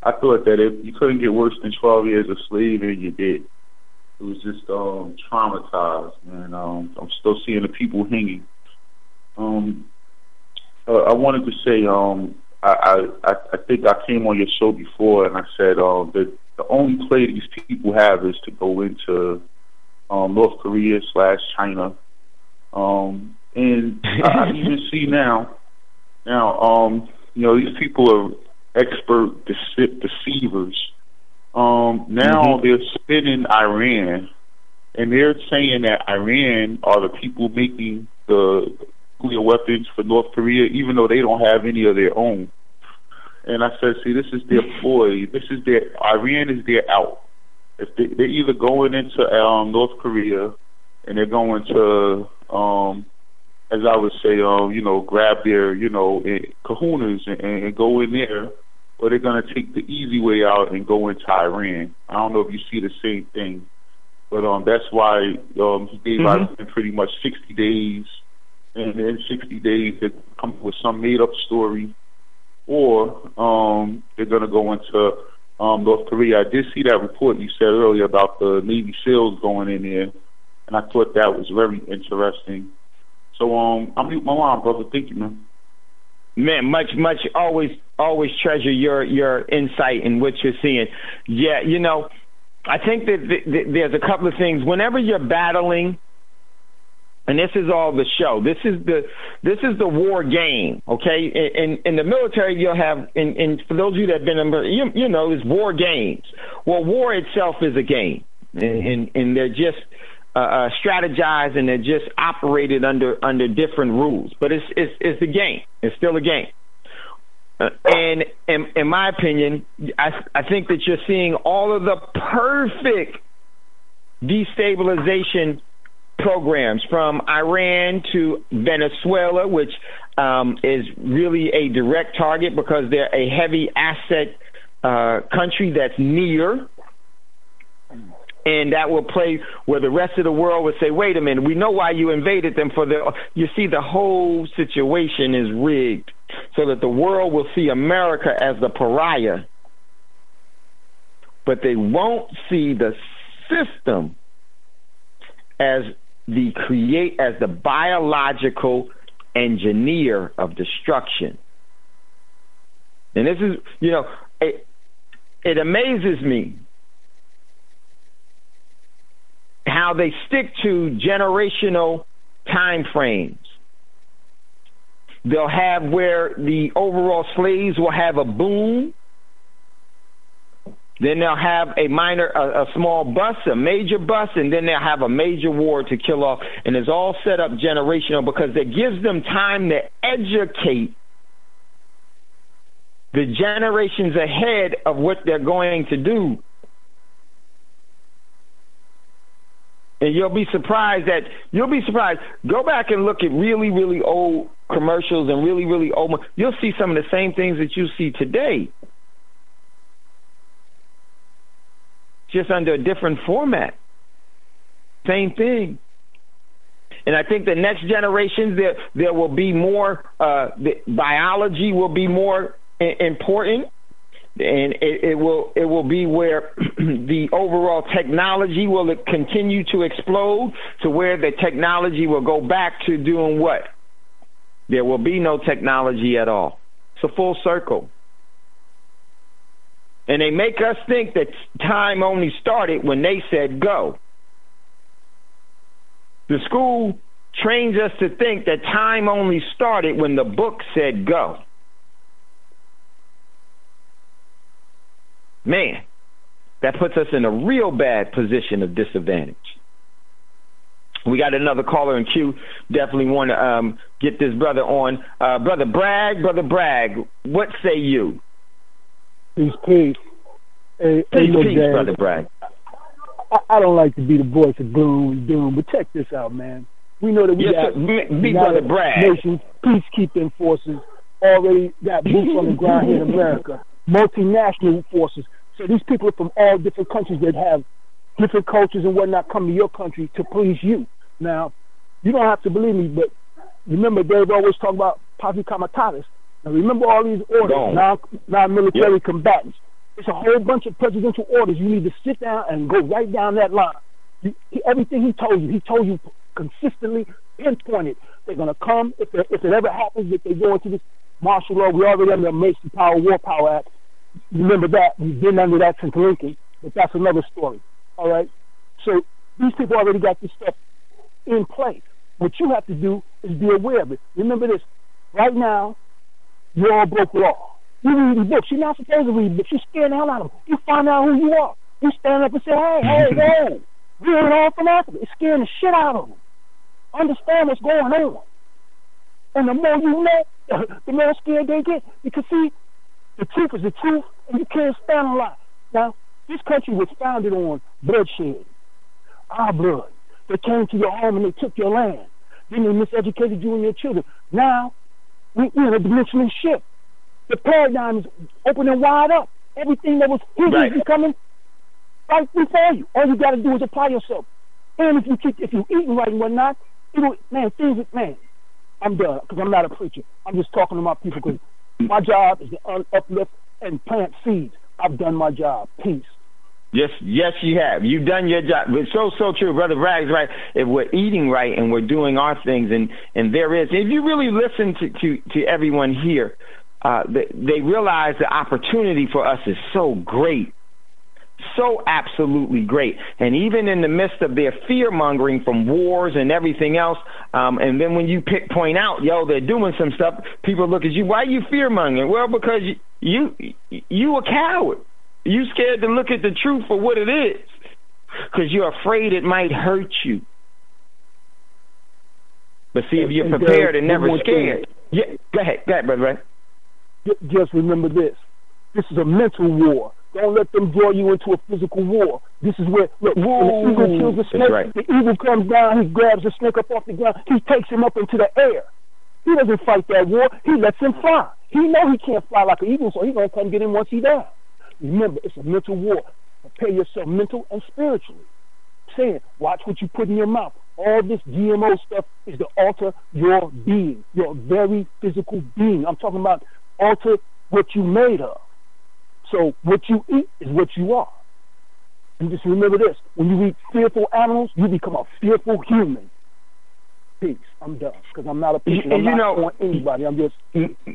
I thought that if you couldn't get worse than twelve years of slavery, and you did. It was just um traumatized, man. Um, I'm still seeing the people hanging. Um, uh, I wanted to say, um, I, I, I- I think I came on your show before, and I said um, that the only play these people have is to go into um, North Korea slash China, um, and I, I even see now, now, um, you know, these people are expert dece- deceivers. Um, now they're spinning Iran, and they're saying that Iran are the people making the nuclear weapons for North Korea, even though they don't have any of their own. And I said, see, this is their ploy. This is their Iran is their out. If they, they're either going into um, North Korea and they're going to, um, as I would say, um, you know, grab their, you know, eh, kahunas and, and go in there, or they're going to take the easy way out and go into Iran. I don't know if you see the same thing, but um, that's why um, he gave Mhm. Iran pretty much 60 days, and in 60 days they come up with some made up story, or um, they're going to go into um, North Korea. I did see that report you said earlier about the Navy SEALs going in there, and I thought that was very interesting. So um, I'm mute my line, brother. Thank you, man. Man, much, much. Always, always treasure your your insight and what you're seeing. Yeah, you know, I think that th- th- there's a couple of things. Whenever you're battling, and this is all the show. This is the this is the war game. Okay, in in, the military, you'll have. In, in for those of you that have been in, you, you know, it's war games. Well, war itself is a game, and and, and they're just uh, uh, strategized and they're just operated under under different rules. But it's it's it's a game. It's still a game. Uh, and in, in my opinion, I I think that you're seeing all of the perfect destabilization programs from Iran to Venezuela, which um, is really a direct target because they're a heavy asset uh, country that's near and that will play where the rest of the world would say, "Wait a minute, we know why you invaded them." For the you see, the whole situation is rigged so that the world will see America as the pariah, but they won't see the system as the create as the biological engineer of destruction. And this is, you know, it, it amazes me how they stick to generational time frames. They'll have where the overall slaves will have a boom. Then they'll have a minor, a, a small bust, a major bust, and then they'll have a major war to kill off. And it's all set up generational because it gives them time to educate the generations ahead of what they're going to do. And you'll be surprised that you'll be surprised. Go back and look at really, really old commercials and really, really old. You'll see some of the same things that you see today, just under a different format. Same thing. And I think the next generations there there will be more. Uh, the biology will be more important and it, it will it will be where the overall technology will continue to explode to where the technology will go back to doing what? There will be no technology at all. It's a full circle. And they make us think that time only started when they said go. The school trains us to think that time only started when the book said go. Man, that puts us in a real bad position of disadvantage. We got another caller in queue. Definitely want to um, get this brother on. Uh, brother Bragg, brother Bragg, what say you? Peace, peace. Hey, Peace, look, peace, Dad, brother Bragg. I, I don't like to be the voice of gloom and doom, but check this out, man. We know that we Yes, got sir. Be- be United Brother Bragg. Nations peacekeeping forces already got boots on the ground here in America, multinational forces. So these people are from all different countries that have different cultures and whatnot come to your country to please you. Now, you don't have to believe me, but remember Dave always talk about posse comitatus. Now remember all these orders, non non-military Yep. combatants. It's a whole bunch of presidential orders. You need to sit down and go right down that line. You, he, everything he told you, he told you consistently, pinpointed. They're going to come if if it ever happens that they go into this martial law. We already under the Emergency Power War Power Act. Remember that we've been under that since Lincoln, but that's another story. All right. So these people already got this stuff in place. What you have to do is be aware of it. Remember this. Right now, you're all broke law. You read books. You're not supposed to read books. You scare the hell out of them. You find out who you are. You stand up and say, hey, hey, hey, we're all from Africa. It's scaring the shit out of them. Understand what's going on. And the more you know, the more scared they get. Because, see, the truth is the truth, and you can't stand a lie. Now, this country was founded on bloodshed, our blood. They came to your home and they took your land. Then they miseducated you and your children. Now, we, we're in a dimensional shift. The paradigm is open and wide up. Everything that was hidden Right. is becoming right before you. All you got to do is apply yourself. And if you keep, if you eating right and whatnot, it'll, man, things, man, I'm done because I'm not a preacher. I'm just talking to my people because my job is to uplift and plant seeds. I've done my job. Peace. Yes, yes, you have. You've done your job. It's so so true, brother Rags. Right? If we're eating right and we're doing our things, and and there is, if you really listen to to, to everyone here, uh, they, they realize the opportunity for us is so great, so absolutely great. And even in the midst of their fear mongering from wars and everything else, um, and then when you pick point out, yo, they're doing some stuff, people look at you. Why are you fear mongering? Well, because you you you a coward. You scared to look at the truth for what it is because you're afraid it might hurt you. But see, if you're uh, prepared and never scared, yeah, go ahead, go ahead, brother. Just remember this. This is a mental war. Don't let them draw you into a physical war. This is where look, the eagle kills the snake, right. the eagle comes down, he grabs the snake up off the ground, he takes him up into the air. He doesn't fight that war, he lets him fly. He know he can't fly like an eagle, so he's gonna come get him once he's down. Remember, it's a mental war. Prepare yourself mental and spiritually. saying, watch what you put in your mouth. All this GMO stuff is to alter your being, your very physical being. I'm talking about alter what you made of. So what you eat is what you are. And just remember this: when you eat fearful animals, you become a fearful human. Peace. I'm done because I'm not a person. I'm you not know- on anybody. I'm just mm-hmm.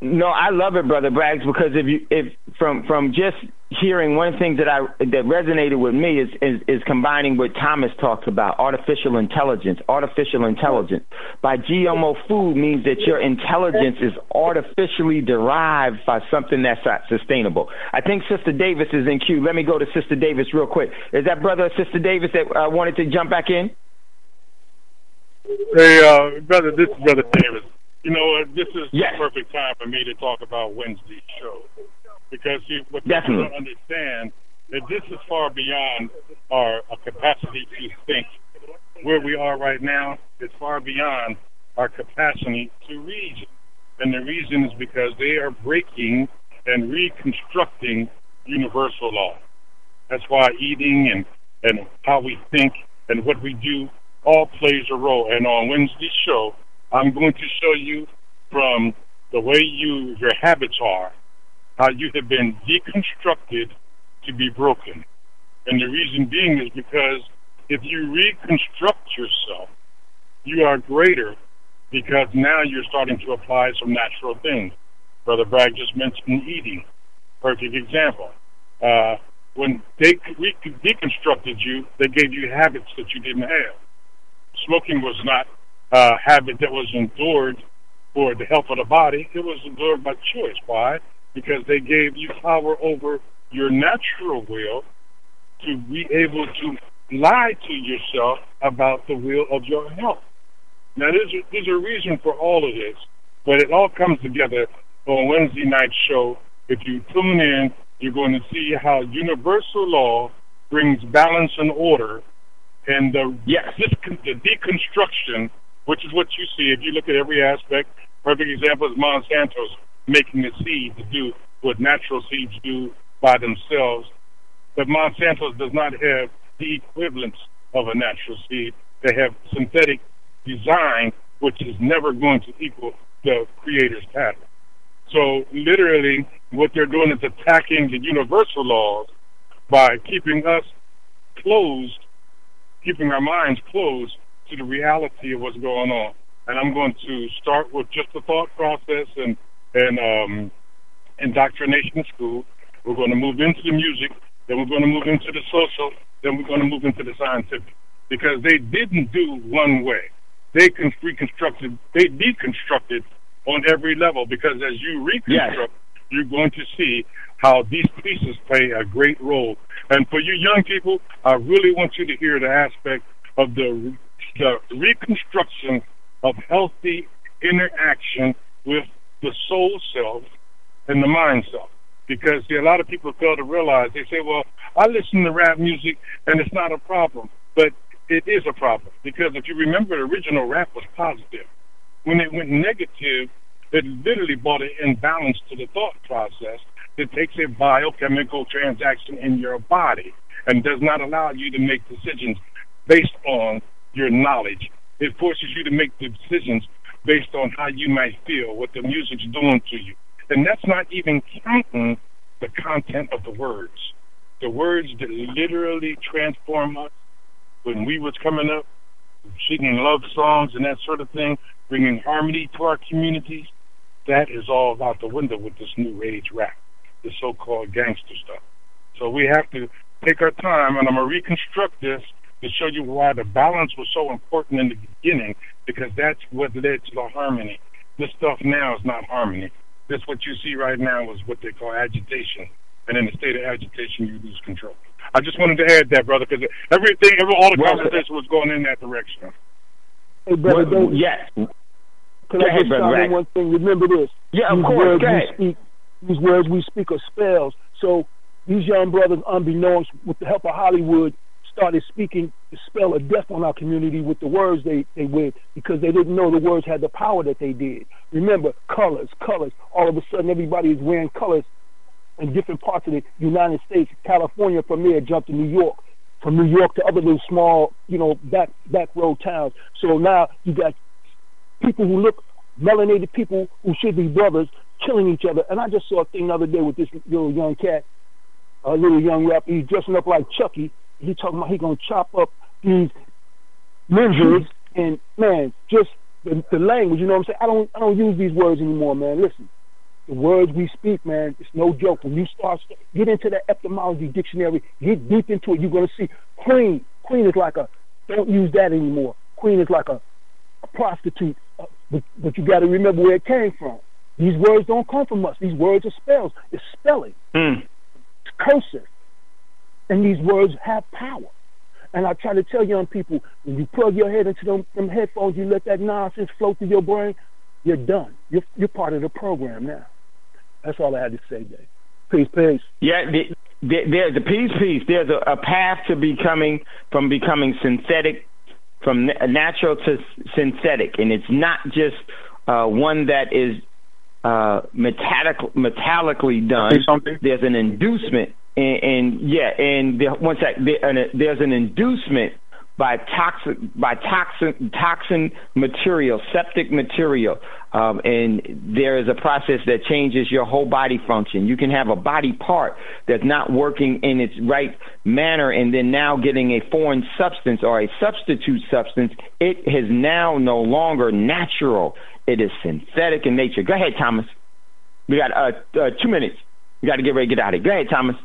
No, I love it, brother Braggs, because if you if from from just hearing one thing that I that resonated with me is is, is combining what Thomas talks about artificial intelligence. Artificial intelligence by GMO food means that your intelligence is artificially derived by something that's not sustainable. I think Sister Davis is in queue. Let me go to Sister Davis real quick. Is that brother or Sister Davis that uh, wanted to jump back in? Hey, uh, brother, this is Brother Davis. You know what? This is Yes. the perfect time for me to talk about Wednesday's show because you, what people don't understand that this is far beyond our, our capacity to think. Where we are right now is far beyond our capacity to reason. And the reason is because they are breaking and reconstructing universal law. That's why eating and, and how we think and what we do all plays a role. And on Wednesday's show, I'm going to show you from the way you your habits are, how you have been deconstructed to be broken. And the reason being is because if you reconstruct yourself, you are greater because now you're starting to apply some natural things. Brother Bragg just mentioned eating. Perfect example. Uh, when they re- deconstructed you, they gave you habits that you didn't have. Smoking was not a habit that was endured for the health of the body. It was endured by choice. Why? Because they gave you power over your natural will to be able to lie to yourself about the will of your health. Now, there's a, there's a reason for all of this, but it all comes together on Wednesday night show. If you tune in, you're going to see how universal law brings balance and order, and the, yes. this, the deconstruction, which is what you see if you look at every aspect. Perfect example is Monsanto's making a seed to do what natural seeds do by themselves. But Monsanto does not have the equivalence of a natural seed. They have synthetic design, which is never going to equal the creator's pattern. So literally, what they're doing is attacking the universal laws by keeping us closed, keeping our minds closed to the reality of what's going on. And I'm going to start with just the thought process and and um, indoctrination school. We're going to move into the music, then we're going to move into the social, then we're going to move into the scientific. Because they didn't do one way. They con- reconstructed, they deconstructed on every level. Because as you reconstruct, yes. you're going to see how these pieces play a great role. And for you young people, I really want you to hear the aspect of the, the reconstruction of healthy interaction with the soul self and the mind self. Because see, a lot of people fail to realize they say, "Well, I listen to rap music and it's not a problem," but it is a problem because if you remember, the original rap was positive. When it went negative, it literally brought an imbalance to the thought process. It takes a biochemical transaction in your body and does not allow you to make decisions based on your knowledge. It forces you to make decisions based on how you might feel, what the music's doing to you. And that's not even counting the content of the words. The words that literally transform us when we was coming up, singing love songs and that sort of thing, bringing harmony to our communities, that is all out the window with this new age rap, the so-called gangster stuff. So we have to take our time, and I'm to reconstruct this to show you why the balance was so important in the beginning, because that's what led to the harmony. This stuff now is not harmony. This what you see right now is what they call agitation, and in a state of agitation, you lose control. I just wanted to add that, brother, because everything, every, all the well, conversation was going in that direction. Hey, brother, well, yes. Can I just ahead, one thing? Remember this. Yeah, of these course. Words we speak, these words we speak are spells. So these young brothers, unbeknownst, with the help of Hollywood, started speaking the spell of death on our community with the words they, they went because they didn't know the words had the power that they did. Remember, colors, colors. All of a sudden, everybody is wearing colors in different parts of the United States. California from there jumped to New York. From New York to other little small, you know, back back road towns. So now you got people who look melanated people who should be brothers killing each other. And I just saw a thing the other day with this little young cat, a little young rapper. He's dressing up like Chucky. He talking about he gonna chop up these ninjas and man, just the, the language. You know what I'm saying? I don't I don't use these words anymore, man. Listen, the words we speak, man, it's no joke. When you start get into the etymology dictionary, get deep into it, you're gonna see queen. Queen is like a don't use that anymore. Queen is like a, a prostitute. Uh, but, but you got to remember where it came from. These words don't come from us. These words are spells. It's spelling. Mm. It's cursive. And these words have power. And I try to tell young people, when you plug your head into them, them headphones, you let that nonsense flow through your brain, you're done. You're, you're part of the program now. That's all I had to say, Dave. Peace, peace. Yeah, the, the, there's a peace piece. There's a, a path to becoming from becoming synthetic, from natural to s- synthetic, and it's not just uh, one that is uh, metallic, metallically done. Something? There's an inducement, and, and yeah, and the, one uh, there's an inducement by toxic by toxin toxin material, septic material, um, and there is a process that changes your whole body function. You can have a body part that's not working in its right manner, and then now getting a foreign substance or a substitute substance. It is now no longer natural. It is synthetic in nature. Go ahead, Thomas. We got uh, uh, two minutes. We got to get ready to get out of here. Go ahead, Thomas.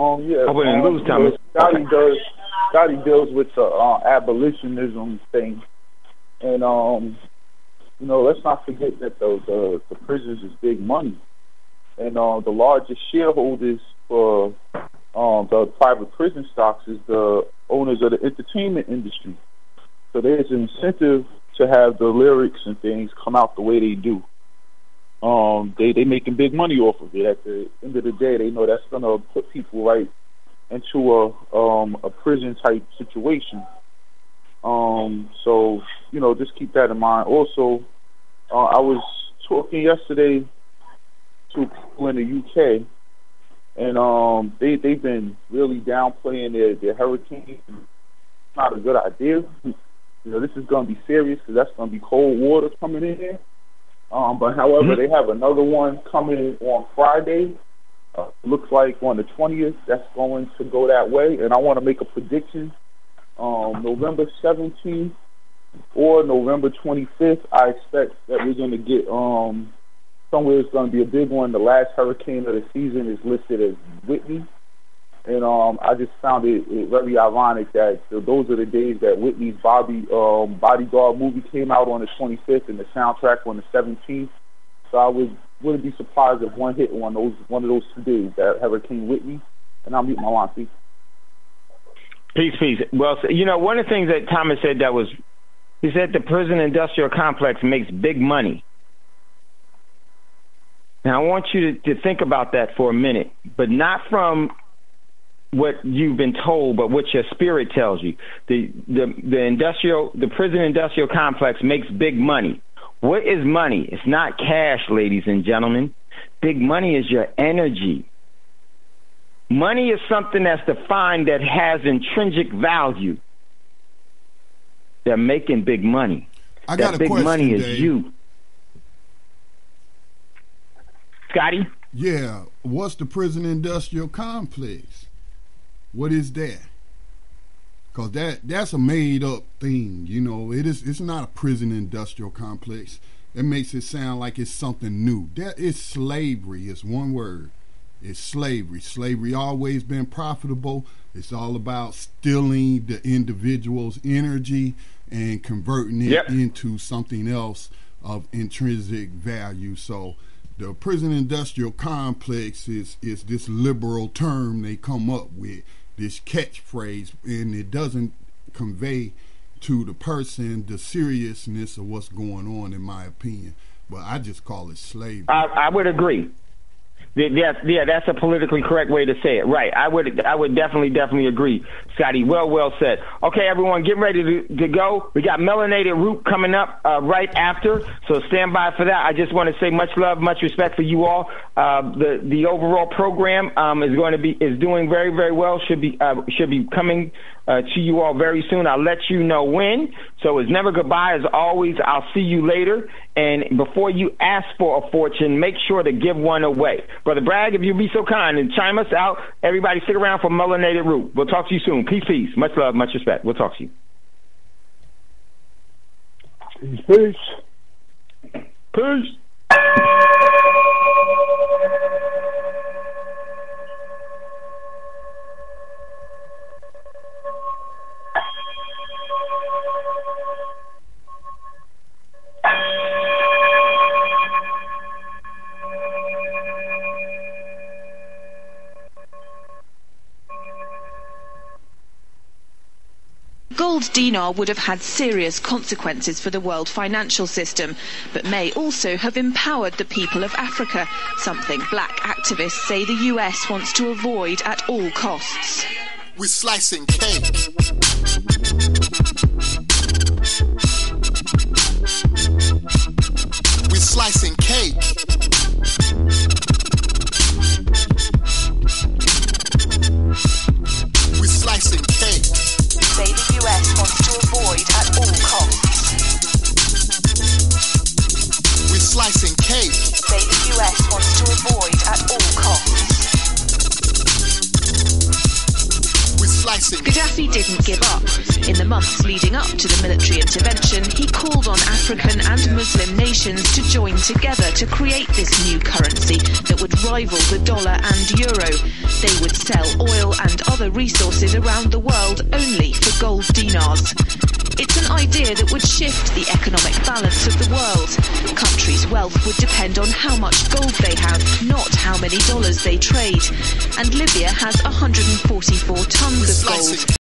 Um, yeah. I wouldn't um, lose, Thomas. Scotty Okay. does. Scotty deals with the uh, abolitionism thing, and um, you know, let's not forget that the the, the prisons is big money, and uh, the largest shareholders for um, the private prison stocks is the owners of the entertainment industry. So there's an incentive to have the lyrics and things come out the way they do. Um, they they making big money off of it. At the end of the day, they know that's gonna put people right into a um a prison type situation. Um, so you know, just keep that in mind. Also, uh, I was talking yesterday to people in the UK, and um, they they've been really downplaying their their hurricane. Not a good idea. You know, this is to be serious because that's to be cold water coming in. Um, but however, they have another one coming on Friday. Uh, looks like on the 20th, that's going to go that way. And I want to make a prediction. Um, November 17th or November 25th, I expect that we're going to get um, somewhere. It's going to be a big one. The last hurricane of the season is listed as Whitney. And um, I just found it, it very ironic that th- those are the days that Whitney's Bobby um, Bodyguard movie came out on the 25th and the soundtrack on the 17th. So I would wouldn't be surprised if one hit on those one of those two days that Hurricane Whitney. And I'll mute my line. Peace. Peace, peace. Well, you know, one of the things that Thomas said that was, he said the prison industrial complex makes big money. Now, I want you to, to think about that for a minute, but not from what you've been told, but what your spirit tells you. The, the, the industrial, the prison industrial complex makes big money. What is money? It's not cash, ladies and gentlemen. Big money is your energy. Money is something that's defined that has intrinsic value. They're making big money. I that got a big question, money is Dave. you. Scotty? Yeah, what's the prison industrial complex? What is that? Cause that that's a made up thing, you know. It is. It's not a prison industrial complex. It makes it sound like it's something new. That is slavery. It's one word. It's slavery. Slavery always been profitable. It's all about stealing the individual's energy and converting it Yep. into something else of intrinsic value. So the prison industrial complex is is this liberal term they come up with, this catchphrase, and it doesn't convey to the person the seriousness of what's going on, in my opinion. But I just call it slavery. I, I would agree. Yes, yeah, that's a politically correct way to say it. Right. I would, I would definitely, definitely agree, Scotty. Well, well said. Okay, everyone, get ready to, to go. We got melanated root coming up uh, right after, so stand by for that. I just want to say much love, much respect for you all. Uh, the the overall program um, is going to be is doing very, very well. Should be uh, should be coming uh, to you all very soon. I'll let you know when. So it's never goodbye. As always, I'll see you later. And before you ask for a fortune, make sure to give one away. Brother Bragg, if you'd be so kind and chime us out, everybody stick around for Melanated Root. We'll talk to you soon. Peace, peace. Much love, much respect. We'll talk to you. Peace, peace. Peace. Dinar would have had serious consequences for the world financial system, but may also have empowered the people of Africa, something black activists say the US wants to avoid at all costs. We're slicing cake. We're slicing cake. To avoid at all costs. We're slicing cake. Say the US wants to avoid at all costs. Gaddafi didn't give up. In the months leading up to the military intervention, he called on African and Muslim nations to join together to create this new currency that would rival the dollar and euro. They would sell oil and other resources around the world only for gold dinars. It's an idea that would shift the economic balance of the world. Countries' wealth would depend on how much gold they have, not how many dollars they trade. And Libya has 144 tons of gold.